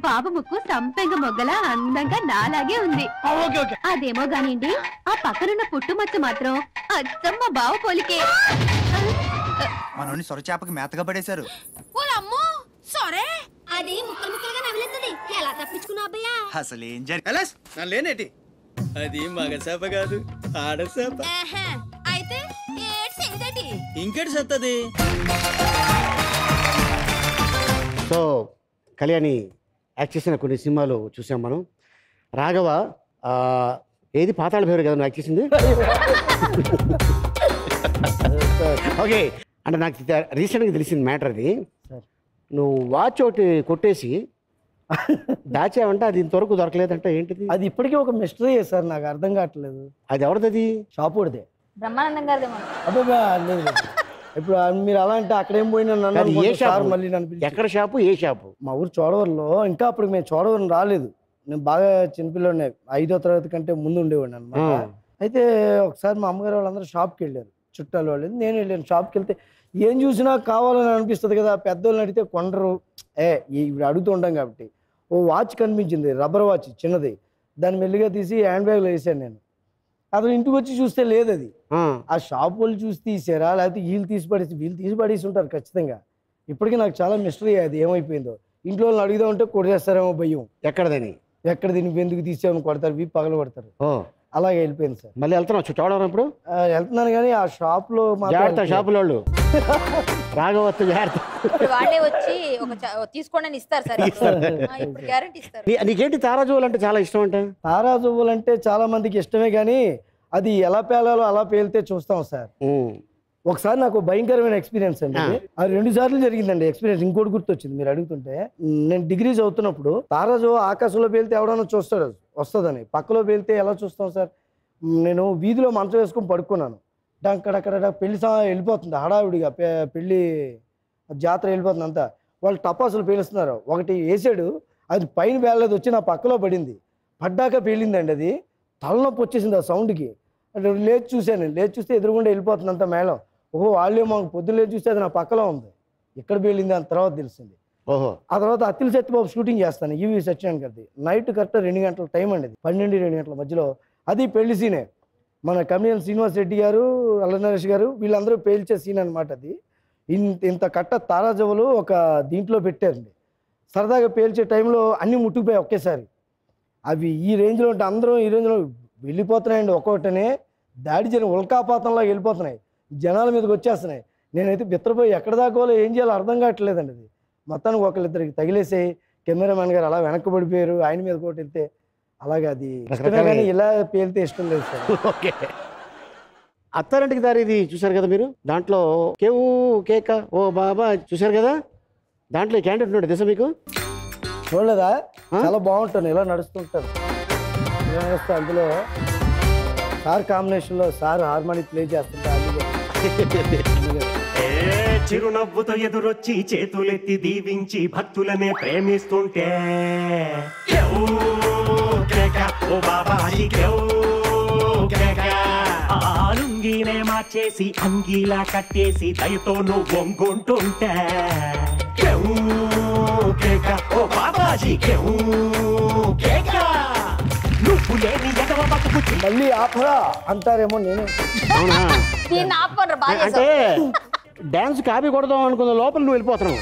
బాబు ముక్కు సంపెంగ మొగ్గల అందంగా నాలాగే ఉంది. Okay okay. అదేమో గానిండి ఆ పక్కనున్న పుట్టుమచ్చ మాత్రం అచ్చమ్మ బావ పోలికే. మనోని సొరచేపకి మేతగా పడేశారు. అమ్మో సరే. అది ముక్కలు ముక్కలుగా నవ్వులేస్తుంది. ఎలా తప్పించుకున్నా అబ్బయ్యా? అసలు ఏం జరిగి ఎలాస్ నా లేనేటి. అది మగ చేప కాదు ఆడ చేప. అయితే ఇంకేటి సత్తది? సో కళ్యాణి యాక్ట్ చేసిన కొన్ని సినిమాలు చూసాం మనం. రాఘవ ఆ, ఏది పాతాళ భైరు కదా నువ్వు యాక్ట్ చేసింది? ఓకే. అంటే నాకు తె- రీసెంట్గా తెలిసిన మ్యాటర్ అది. నువ్వు వాచ్ ఒకటి కొట్టేసి దాచావంటే అది ఇంతవరకు దొరకలేదంటే ఏంటిది? అది ఇప్పటికీ ఒక మిస్టరీ సార్ నాకు అర్థం కావట్లేదు. అది ఎవరిది షాపుడిదే. బ్రహ్మానందం గారిదే లేదు. ఇప్పుడు మీరు అలా అంటే అక్కడేం పోయినా నన్ను ఏ షాపు? మళ్ళీ నన్ను ఎక్కడ షాపు? ఏ షాపు? మా ఊరు చోడవరంలో. ఇంకా అప్పుడు మేము చోడవరం రాలేదు. నేను బాగా చిన్నపిల్లనే. ఐదో తరగతి కంటే ముందు ఉండేవాడిని అనమాట. అయితే ఒకసారి మా అమ్మగారు వాళ్ళందరూ షాప్కి వెళ్ళారు. చుట్టాలు వాళ్ళు నేను వెళ్ళాను షాప్కి వెళ్తే ఏం చూసినా కావాలని అనిపిస్తుంది కదా పెద్దోళ్ళని అడిగితే కొండరు. ఏ ఇప్పుడు అడుగుతూ ఉంటాం కాబట్టి. ఓ వాచ్ కనిపించింది రబ్బర్ వాచ్ చిన్నది. దాన్ని మెల్లిగా తీసి హ్యాండ్ బ్యాగ్లో వేసాను నేను. అతను ఇంటికి వచ్చి చూస్తే లేదు అది ఆ, షాప్ వాళ్ళు చూసి తీసారా? లేకపోతే వీళ్ళు తీసి పడేసి వీళ్ళు తీసి పడేసి ఉంటారు ఖచ్చితంగా. ఇప్పటికీ నాకు చాలా మిస్టరీ అది ఏమైపోయిందో. ఇంట్లో వాళ్ళని అడుగుదామంటే కొట్టేస్తారేమో భయం. ఎక్కడదని? ఎక్కడ దీన్ని ఎందుకు తీసామని కొడతారు వీ పగల కొడతారు అలాగే వెళ్ళిపోయింది సార్. మళ్ళీ వెళ్తున్నావు? చూడవరం ఇప్పుడు? వెళ్తున్నాను కానీ ఆ షాప్లో జాగ్రత్త షాపుల వాళ్ళు రాఘవత్తు జాగ్రత్త. వాళ్ళే వచ్చి ఒక తీసుకోండి ఇస్తారు సార్. గ్యారెంటీ ఇస్తారు. నీకేంటి తారాజువులు అంటే చాలా ఇష్టం అంటే? తారా జువ్వలు అంటే చాలా మందికి ఇష్టమే కానీ అది ఎలా పేలాలో అలా పేలితే చూస్తాం సార్. ఒకసారి నాకు భయంకరమైన ఎక్స్పీరియన్స్ అండి. అది రెండు సార్లు జరిగిందండి ఎక్స్పీరియన్స్ ఇంకోటి గుర్తొచ్చింది మీరు అడుగుతుంటే. నేను డిగ్రీ చదువుతున్నప్పుడు తారాజు ఆకాశంలో పేలితే ఎవడన్నా చూస్తాడు? వస్తుందని. పక్కలో పేలితే ఎలా చూస్తాం సార్? నేను వీధిలో మంచం వేసుకొని పడుకున్నాను. అక్కడక్కడ పెళ్ళి సా వెళ్ళిపోతుంది. హడావిడిగా పెళ్ళి పెళ్ళి జాతర వెళ్ళిపోతుంది అంతా. వాళ్ళు టపాసులు పేలుస్తున్నారు. ఒకటి వేసాడు. అది పైన పేలలేదు వచ్చి నా పక్కలో పడింది. పడ్డాక పేలిందండి అది. తలనొప్పి వచ్చేసింది ఆ సౌండ్కి. అంటే లేచి చూశాను. లేచి చూస్తే ఎదురుగుండా వెళ్ళిపోతుంది అంత మేళం. ఓహో వాళ్ళే మాకు పొద్దున్న లేచి చూస్తే అది నా పక్కలో ఉంది. ఎక్కడ పేలింది అని తర్వాత తెలిసింది. ఆ తర్వాత అత్తిలి సత్యబాబు షూటింగ్ చేస్తాను ఈవి సత్యనారాయణ గారిది. నైట్ కరెక్ట్ రెండు గంటల టైం అండి పన్నెండు రెండు గంటల మధ్యలో. అది పెళ్ళి సీనే. మన కమిడియన్ శ్రీనివాస్ రెడ్డి గారు అల్లనరేష్ గారు వీళ్ళందరూ పేల్చే సీన్ అనమాట అది. ఇంత ఇంత కట్ట తారాజవులు ఒక దీంట్లో పెట్టారండి. సరదాగా పేల్చే టైంలో అన్నీ ముట్టుకుపోయాయి ఒకేసారి. అవి ఈ రేంజ్లో ఉంటే అందరూ ఈ రేంజ్లో వెళ్ళిపోతున్నాయండి ఒక్కొక్కటనే. దాడి జరిగిన ఉల్కాపాతంలో వెళ్ళిపోతున్నాయి. జనాల మీదకి వచ్చేస్తున్నాయి. నేనైతే బిత్తరపోయి ఎక్కడ దాకోవాలో ఏం చేయాలో అర్థం కావట్లేదండి అది. మొత్తానికి ఒకళ్ళిద్దరికి తగిలేసాయి కెమెరామెన్ గారు అలా వెనక్కి పడిపోయారు ఆయన మీద కూడా వెళ్తే అలాగే అది కానీ ఇలా పేలితే ఇష్టం లేదు సార్. ఓకే. అత్తారింటికి దారి ఇది చూశారు కదా మీరు? దాంట్లో కేవు కేక ఓ బాబా చూశారు కదా? దాంట్లో క్యాండిడేట్ ఉన్నాడు తెలుసా మీకు? చూడలేదా? చాలా బాగుంటుంది ఇలా నడుస్తుంటారు. ఇలా నడుస్తూ అందులో సార్ కాంబినేషన్లో సార్ హార్మోని ప్లే చేస్తుంటారు. చిరునవ్వుతో ఎదురొచ్చి చేతులెత్తి దీవించి భక్తులనే ప్రేమిస్తుంటే. కేవ్ కేక, ఓ మార్చేసి అంగీలా కట్టేసి దయతో నువ్వు కేక, ఓ బాబాజీ కేవ్ కేక. నువ్వు లేని ఎదవ బతుకు మళ్ళీ ఆపరా అంటారేమో నేను. అంటే డాన్స్ కాపీ కొడదాం అనుకున్న లోపల నువ్వు వెళ్ళిపోతున్నావు.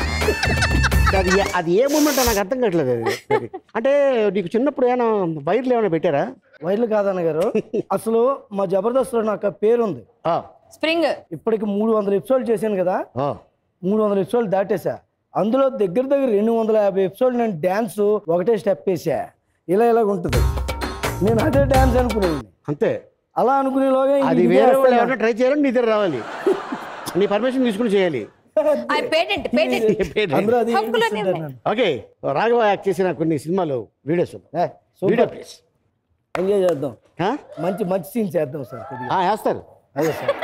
అది ఏ- అది ఏ మూమెంట్ నాకు అర్థం కావట్లేదు అది. అంటే నీకు చిన్నప్పుడు ఏమైనా వైర్లు ఏమైనా పెట్టారా? వైర్లు కాదన్న గారు. అసలు మా జబర్దస్త్లో నాకు పేరు ఉంది స్ప్రింగ్. ఇప్పటికి మూడు వందల ఎపిసోడ్ చేశాను కదా. మూడు వందల ఎపిసోడ్ దాటేసా అందులో దగ్గర దగ్గర రెండు వందల యాభై ఎపిసోడ్ నేను డ్యాన్స్ ఒకటే స్టెప్ వేసా ఇలా ఇలా ఉంటుంది. నేను అదే డ్యాన్స్ అనుకునేది అంతే. అలా అనుకునేలోగా ట్రై చేయాలని నీ దగ్గర రావాలి. నీ పర్మిషన్ తీసుకుని చేయాలి. ఓకే రాఘవ యాక్ట్ చేసిన కొన్ని సినిమాలు videos super. Video please. Enjoy చేద్దాం. మంచి మంచి సీన్ చేద్దాం సార్. వేస్తారు. అదే సార్.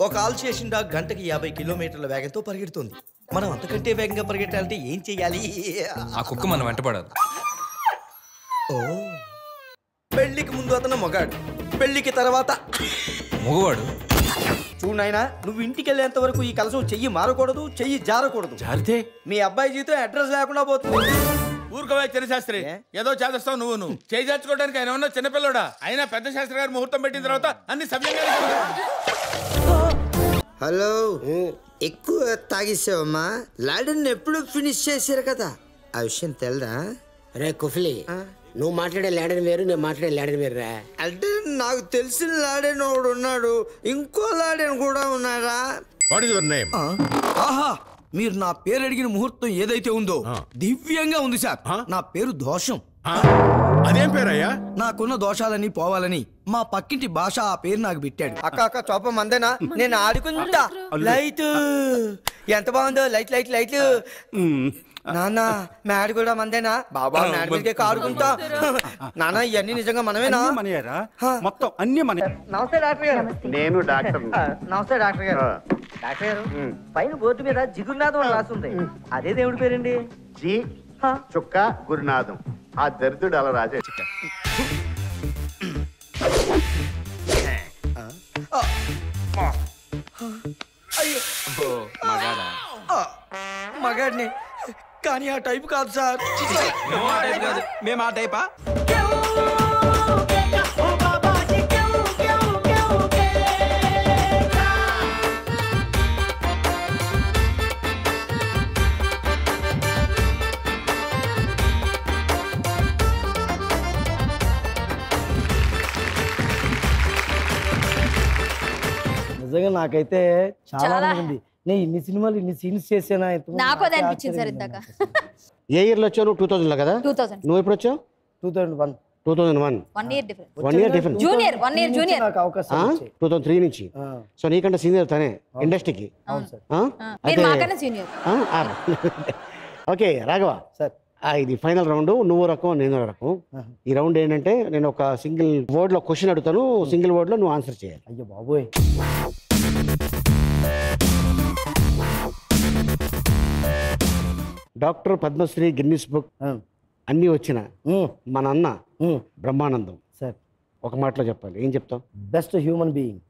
ఒక ఆల్చేషన్ డాగ్ గంటకి యాభై కిలోమీటర్ల వేగంతో పరిగెడుతుంది. మనం అంతకంటే వేగంగా పరిగెట్టాలంటే ఏం చెయ్యాలి ఆ కుక్క మనం వెంటపడదు ఓ. పెళ్ళికి ముందు అతను మొగాడు. పెళ్ళికి తర్వాత మగవాడు? చూడు నాయనా నువ్వు ఇంటికి వెళ్ళేంత వరకు ఈ కలసం చెయ్యి మారకూడదు చెయ్యి జారకూడదు. జారితే? మీ అబ్బాయి జీవితం అడ్రస్ లేకుండా పోతుంది. ఊరుకోవా చిన్న శాస్త్రి. ఏదో చేదస్తావు నువ్వు నువ్వు. చేయి చేర్చుకోవడానికి ఆయన ఉన్న చిన్నపిల్లడా అయినా పెద్ద శాస్త్రి గారు ముహూర్తం పెట్టిన తర్వాత అన్ని సవ్యంగా హలో. ఎక్కువ తాగేసావమ్మా? లాడన్ ఎప్పుడు ఫినిష్ చేశారు కదా? ఆ విషయం తెలదా? రే కుఫ్లీ నువ్వు మాట్లాడే లాడని వేరు నేను మాట్లాడే లాడని వేరు రా అంటే నాకు తెలిసిన లాడన్ ఒకడు ఉన్నాడు. ఇంకో లాడన్ కూడా ఉన్నాడా వాట్ ఇస్ యువర్ నేమ్ ఆహా మీరు నా పేరు అడిగిన ముహూర్తం ఏదైతే ఉందో దివ్యంగా ఉంది సార్. నా పేరు దోషం. అదేం పేరయ్యా? నాకున్న దోషాలన్నీ పోవాలని మా పక్కింటి భాష ఆ పేరు నాకు పెట్టాడు. అక్క అక్క చోప మందేనా? నేను ఆడుకుంటా. లైట్. ఎంత బాగుందో? Light light light. నాన్న మ్యాడ్ కూడా మందేనా? బాబా మ్యాడ్ మీదకే ఆడుకుంటా నాన్న ఇవన్నీ నిజంగా మనమేనా మనయ్యారా మొత్తం అన్ని మన నమస్తే డాక్టర్ గారు. నేను డాక్టర్. నమస్తే డాక్టర్ గారు. డాక్టర్ గారు పైన బోర్డు మీద జిగురునాథం అని రాస్తుంది అదే దేవుడి పేరండి? జి చుక్క గురునాథం ఆ దరిద్రుడు అలా రాజే. అయ్యో మగాడిని. కానీ ఆ టైప్ కాదు సార్ మేము ఆ టైపా నిజంగా నాకైతే చాలా చాలా. ఆనందంగా ఉంది నేను ఇన్ని సినిమాలు ఇన్ని సీన్స్ చేసానా నాకు అదే అనిపించింది సార్ ఇందాక ఏ ఇయర్లో వచ్చావు నువ్వు? టూ థౌజండ్లో కదా? టూ థౌసండ్ నువ్వు ఎప్పుడు వచ్చావు? Two thousand one. Two thousand one. One year difference one year difference junior one year junior నాకు అవకాశం. టూ థౌసండ్ త్రీ నుంచి. సో నీకంటే సీనియర్ తనే ఇండస్ట్రీకి. అవును సార్. ఆ? మీరు అయితే మాకన్నా సీనియర్ ఆ? ఆ. ఓకే రాఘవ. సార్. ఇది ఫైనల్ రౌండ్. నువ్వు రకం నేను రకం. ఈ రౌండ్ ఏంటంటే నేను ఒక సింగిల్ వర్డ్లో క్వశ్చన్ అడుగుతాను. సింగిల్ వర్డ్లో నువ్వు ఆన్సర్ చేయాలి. అయ్యో బాబోయ్. డాక్టర్ పద్మశ్రీ గిన్నిస్ బుక్ అన్నీ వచ్చిన మన అన్న బ్రహ్మానందం. సార్. ఒక మాటలో చెప్పాలి. ఏం చెప్తావు బెస్ట్ హ్యూమన్ బీయింగ్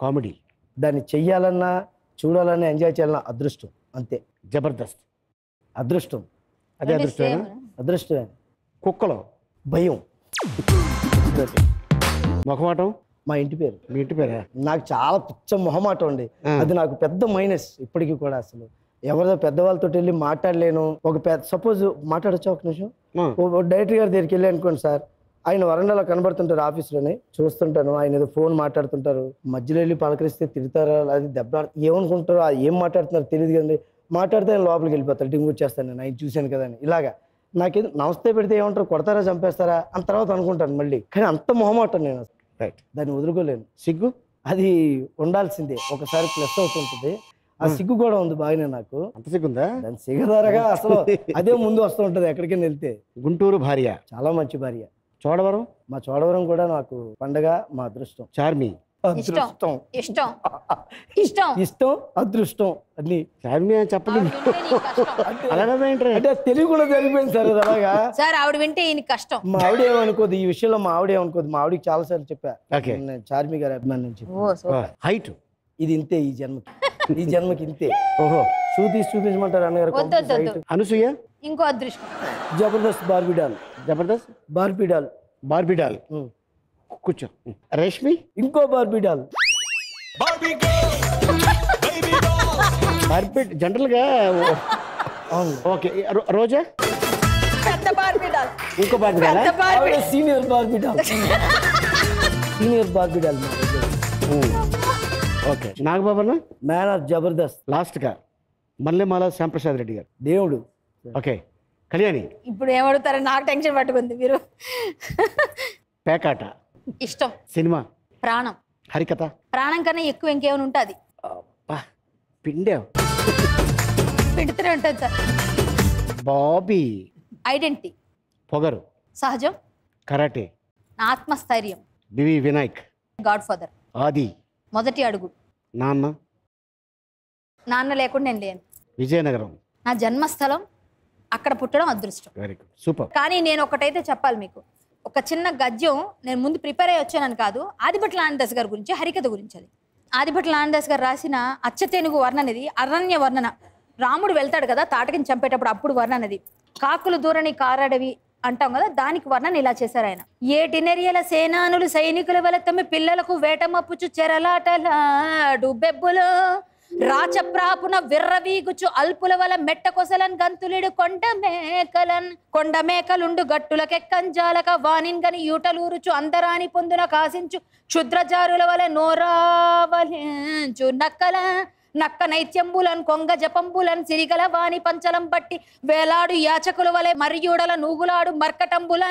కామెడీ. దాన్ని చెయ్యాలన్నా చూడాలన్నా ఎంజాయ్ చేయాలన్నా అదృష్టం. అంతే. జబర్దస్త్. అదృష్టం. అదే అదృష్టమేనా? అదృష్టమే. కుక్కలో. భయం. మొహమాటం? మా ఇంటి పేరు. మీ ఇంటి పేరా? నాకు చాలా పిచ్చ మొహమాటం అండి. అది నాకు పెద్ద మైనస్ ఇప్పటికీ కూడా అసలు. ఎవరిదో పెద్దవాళ్ళతో వెళ్ళి మాట్లాడలేను. ఒక పెద్ద సపోజ్ మాట్లాడచ్చా ఒక నిమిషం? డైరెక్టర్ గారి దగ్గరికి వెళ్ళి అనుకోండి సార్ ఆయన వరండాలో కనబడుతుంటారు ఆఫీస్లోనే చూస్తుంటాను ఆయన ఏదో ఫోన్ మాట్లాడుతుంటారు మధ్యలో వెళ్ళి పలకరిస్తే తిడతారా అది దెబ్బ ఏమనుకుంటారో ఏం మాట్లాడుతున్నారో తెలియదు కదండి. మాట్లాడితే ఆయన లోపలికి వెళ్ళిపోతారు డింగ్ వచ్చేస్తాను నేను ఆయన చూశాను కదా అని. ఇలాగా. నాకేదో నమస్తే పెడితే ఏమంటారు కొడతారా చంపేస్తారా అని తర్వాత అనుకుంటాను మళ్ళీ. కానీ అంత మొహమాటం నేను. రైట్ దాన్ని వదులుకోలేను. సిగ్గు? అది ఉండాల్సిందే. ఒకసారి ప్లస్ అవుతుంటుంది. ఆ సిగ్గు కూడా ఉంది బాగానే నాకు. అంత సిగ్గుందా? దాని సిగదారగా అసలు అదే ముందు వస్తూ ఉంటుంది ఎక్కడికైనా వెళ్తే. గుంటూరు భార్య. చాలా మంచి భార్య. చోడవరం? మా చోడవరం కూడా నాకు పండగ మా అదృష్టం. చార్మి. ఇష్టం. అదృష్టం ఇష్టం. ఇష్టం. ఇష్టం అదృష్టం అన్ని. చార్మి అని చెప్పలేదు అలాగే అంటే తెలివి కూడా జరిగిపోయింది సార్ అలాగా. సార్ ఆవిడ వింటే ఈయన కష్టం. మా ఆవిడ ఏమనుకోదు ఈ విషయంలో మా ఆవిడ ఏమనుకోదు. మా ఆవిడకి చాలా సార్లు చెప్పా. నేను చార్మి గారి అభిమాని సూపర్. హైట్. ఇది ఇంతే ఈ జన్మకి. ఈ జన్మకి ఇంతే ఓహో షూ తీసి చూపించమంటారు అన్నగారు వద్దు, వద్దు, వద్దు. అనసూయ ఇంకో అదృష్టం Jabardasth Barbie doll Jabardasth Barbie doll Barbie doll కూర్చో రేష్మి ఇంకో బార్బిడాల్ బార్బి జనరల్గా ఓకే రో- రోజా పెద్ద బార్బిడాల్ ఇంకో బార్బిడాలా పెద్ద Barbie senior Barbie doll senior Barbie doll మా దగ్గర. ఓకే. నాగబాబన్న మ్యాన్ ఆఫ్ జబర్దస్త్ లాస్ట్గా మల్లెమాల శ్యాంప్రసాద్ రెడ్డి గారు. దేవుడు. ఓకే. కళ్యాణి. ఇప్పుడు ఏమడుగుతారో నాకు టెన్షన్ పట్టుకుంది మీరు. పేకాట. ఇష్టం. సినిమా. ప్రాణం. హరికథ. ప్రాణం కన్నా ఎక్కువ ఇంకేమైనా ఉంటుంది. పిండే. పెడుతూనే ఉంటుంది సార్. బాబీ. ఐడెంటిటీ. పొగరు. సహజం. కరాటే. ఆత్మస్థైర్యం. బివి వినాయక్. Godfather. ఆది. మొదటి అడుగు. నాన్న? నాన్న లేకుండా నేను లేను. విజయనగరం. నా జన్మస్థలం అక్కడ పుట్టడం అదృష్టం. వెరీ గుడ్ సూపర్ కానీ నేను ఒకటైతే చెప్పాలి మీకు. ఒక చిన్న గద్యం నేను ముందు ప్రిపేర్ అయ్యి వచ్చానని కాదు ఆదిభట్ల ఆనందస్ గారి గురించి హరికథ గురించి అది. ఆదిభట్ల నారాయణదాస్ గారు రాసిన అచ్చతేనుగు వర్ణన ఇది అరణ్య వర్ణన. రాముడు వెళ్తాడు కదా తాటకిని చంపేటప్పుడు అప్పుడు వర్ణన ఇది. కాకులు దూరని కారడవి అంటాం కదా దానికి వర్ణన ఇలా చేశారు ఆయన. ఏటినెరియల సేనానులు సైనికుల వల్ల తమ పిల్లలకు వేటమప్పుచు చెరలాటలాడు బెబ్బులు. రాచప్రాపున విర్రవీగుచు అల్పుల వల మెట్ట కొసలన్ గంతులిడు కొండ మేకలన్. కొండ మేకలుండు గట్టులకెక్కంజాలక వానిన్ గని యూటలూరుచు అందరాని పొందున కాసించు క్షుద్రజారుల వల నోరావలించు నక్కల. నక్క నైత్యంబులన్ కొంగ జపంబులన్ సిరిగల వాణి పంచలం బట్టి వేలాడు యాచకుల వలె మరియుడల నూగులాడు మర్కటంబుల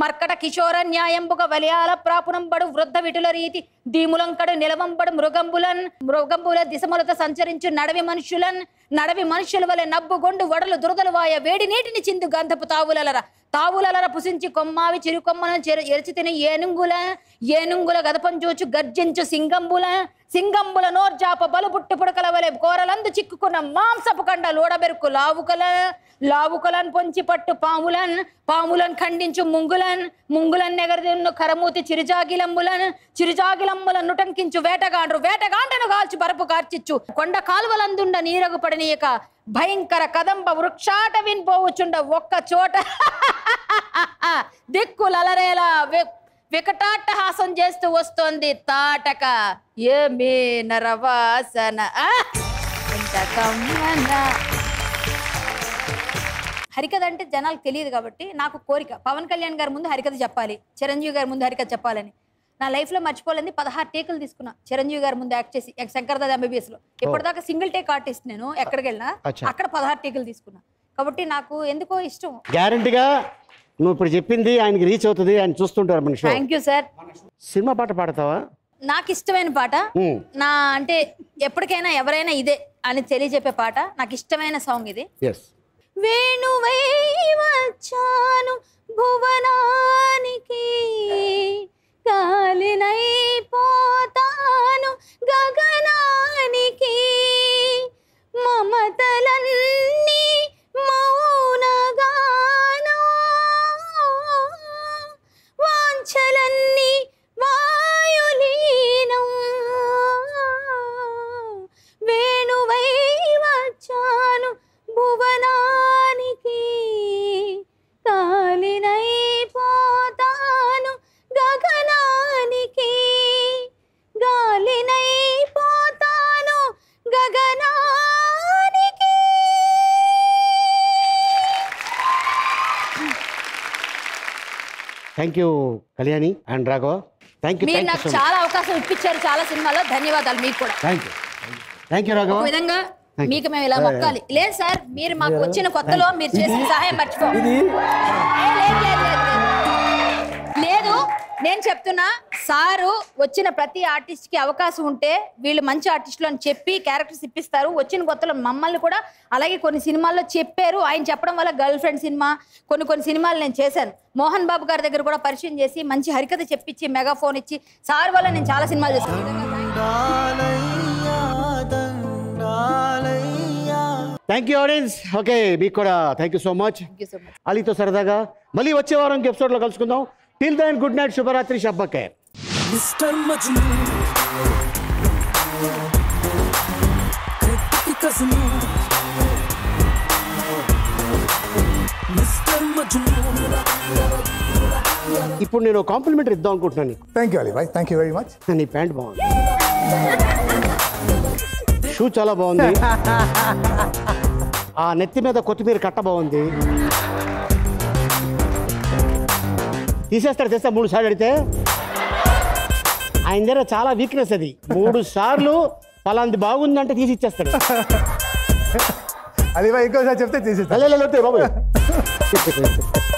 మర్కట కిశోర న్యాయంబుగ వలయాల ప్రాపునంబడు వృద్ధ విటుల రీతి దీములంకడు నిలవంబడు మృగంబులన్ మృగంబుల దిశములతో సంచరించు నడవి మనుషులన్ నడవి మనుషుల వలె నబ్బుగొండు వడలు దురదలు వాయ వేడి నీటిని చిందు గంధపు తావులలరా. తావులలర పుసించి కొమ్మావి చిరుకొమ్మలను చెరు ఎరిచి తిని ఏనుంగుల ఏనుంగుల గదపం చూచు గర్జించు సింగంబుల సింగంబుల నోర్జాప బలు పుట్టు పుడకల వలె కోరలందు చిక్కుకున్న మాంసపు కండ లోడబెరుకు లావుకల లావుకలన్ పొంచి పట్టు పాములన్ పాములన్ ఖండించు ముంగులన్ ముంగులన్ నెగరదిన్ను కరమూతి చిరుజాగిలంబులన్ చిరుజాగిలంబులను నుటంకించు వేటగాండ్రు వేటగాండను కాల్చి బరపు కార్చిచ్చు. కొండ కాలువలందుండ నీరగు పడనీయక భయంకర కదంబ వృక్షాటవిన్ పోవుచుండ ఒక్క చోట. దిక్కులలరేలా వి- వికటాట్టహాసం చేస్తూ వస్తోంది తాటక. ఏమి నరవాసన. ఎంత హరికథ అంటే జనాలకు తెలియదు కాబట్టి నాకు కోరిక. పవన్ కళ్యాణ్ గారి ముందు హరికథ చెప్పాలి. చిరంజీవి గారి ముందు హరికథ చెప్పాలని. నా లైఫ్లో మర్చిపోలేంది పదహారు టేకులు తీసుకున్నా. చిరంజీవి గారి ముందు యాక్ట్ చేసి శంకర్దాద్ ఎంబీబీఎస్లో. ఇప్పటిదాకా సింగిల్ టేక్ ఆర్టిస్ట్ నేను ఎక్కడికి వెళ్ళినా. అక్కడ పదహారు టేకులు తీసుకున్నా. కాబట్టి నాకు ఎందుకో ఇష్టం. గ్యారంటీగా నువ్వు ఇప్పుడు చెప్పింది ఆయనకి రీచ్ అవుతుంది ఆయన చూస్తుంటారు మనిషి థ్యాంక్ యూ సార్ సినిమా పాట పాడతావా? నాకు ఇష్టమైన పాట. నా అంటే ఎప్పటికైనా ఎవరైనా ఇదే అని తెలియజెప్పే పాట నాకు ఇష్టమైన సాంగ్ ఇది. వేణువై వచ్చాను భువనానికి. కాలినై పోతాను గగనానికి మమతలన్నీ thank you Kalyani and Raghava thank you మీరు నాకు చాలా అవకాశం ఇప్పించారు చాలా సినిమాలో. ధన్యవాదాలు మీకు కూడా. Thank you thank you Raghava విధంగా Thank you. మీకు మేము ఇలా. మొక్కాలి. లేదు సార్ మీరు మాకు వచ్చిన కొత్తలో మీరు చేసిన సహాయం మర్చిపో. లేదు నేను చెప్తున్నా సారు వచ్చిన ప్రతి ఆర్టిస్ట్కి అవకాశం ఉంటే వీళ్ళు మంచి ఆర్టిస్టులు అని చెప్పి క్యారెక్టర్స్ ఇప్పిస్తారు. వచ్చిన కొత్తలో మమ్మల్ని కూడా అలాగే కొన్ని సినిమాల్లో చెప్పారు. ఆయన చెప్పడం వల్ల గర్ల్ ఫ్రెండ్ సినిమా కొన్ని కొన్ని సినిమాలు నేను చేశాను. మోహన్ బాబు గారి దగ్గర కూడా పరిచయం చేసి మంచి హరికథ చెప్పించి మెగాఫోన్ ఇచ్చి సార్ వల్ల నేను చాలా సినిమాలు చేశాను. థ్యాంక్ యూ ఆడియన్స్ ఓకే మీకు కూడా థ్యాంక్ యూ సో మచ్ అలీతో సరదాగా మళ్ళీ వచ్చే వారం ఎపిసోడ్లో కలుసుకుందాం. టిల్ దెన్ గుడ్ నైట్ శుభరాత్రి షబ్బకే మిస్టర్ మజ్ను. కసును మిస్టర్ మజ్ను. ఇప్పుడు నేను కాంప్లిమెంటరీ ఇద్దాం అనుకుంటున్నాను నీకు. Thank you Ali Bhai thank you very much నీ ప్యాంట్ బాగుంది. షూ చాలా బాగుంది. ఆ నెత్తి మీద కొత్తిమీర కట్ట బాగుంది. తీసేస్తాడు తెస్తా మూడు సార్లు అడిగితే. ఆయన దగ్గర చాలా వీక్నెస్ అది. మూడు సార్లు పలాంది బాగుందంటే తీసి ఇచ్చేస్తాడు. భాయ్ ఇంకోసారి చెప్తే తీసేస్తా బాబు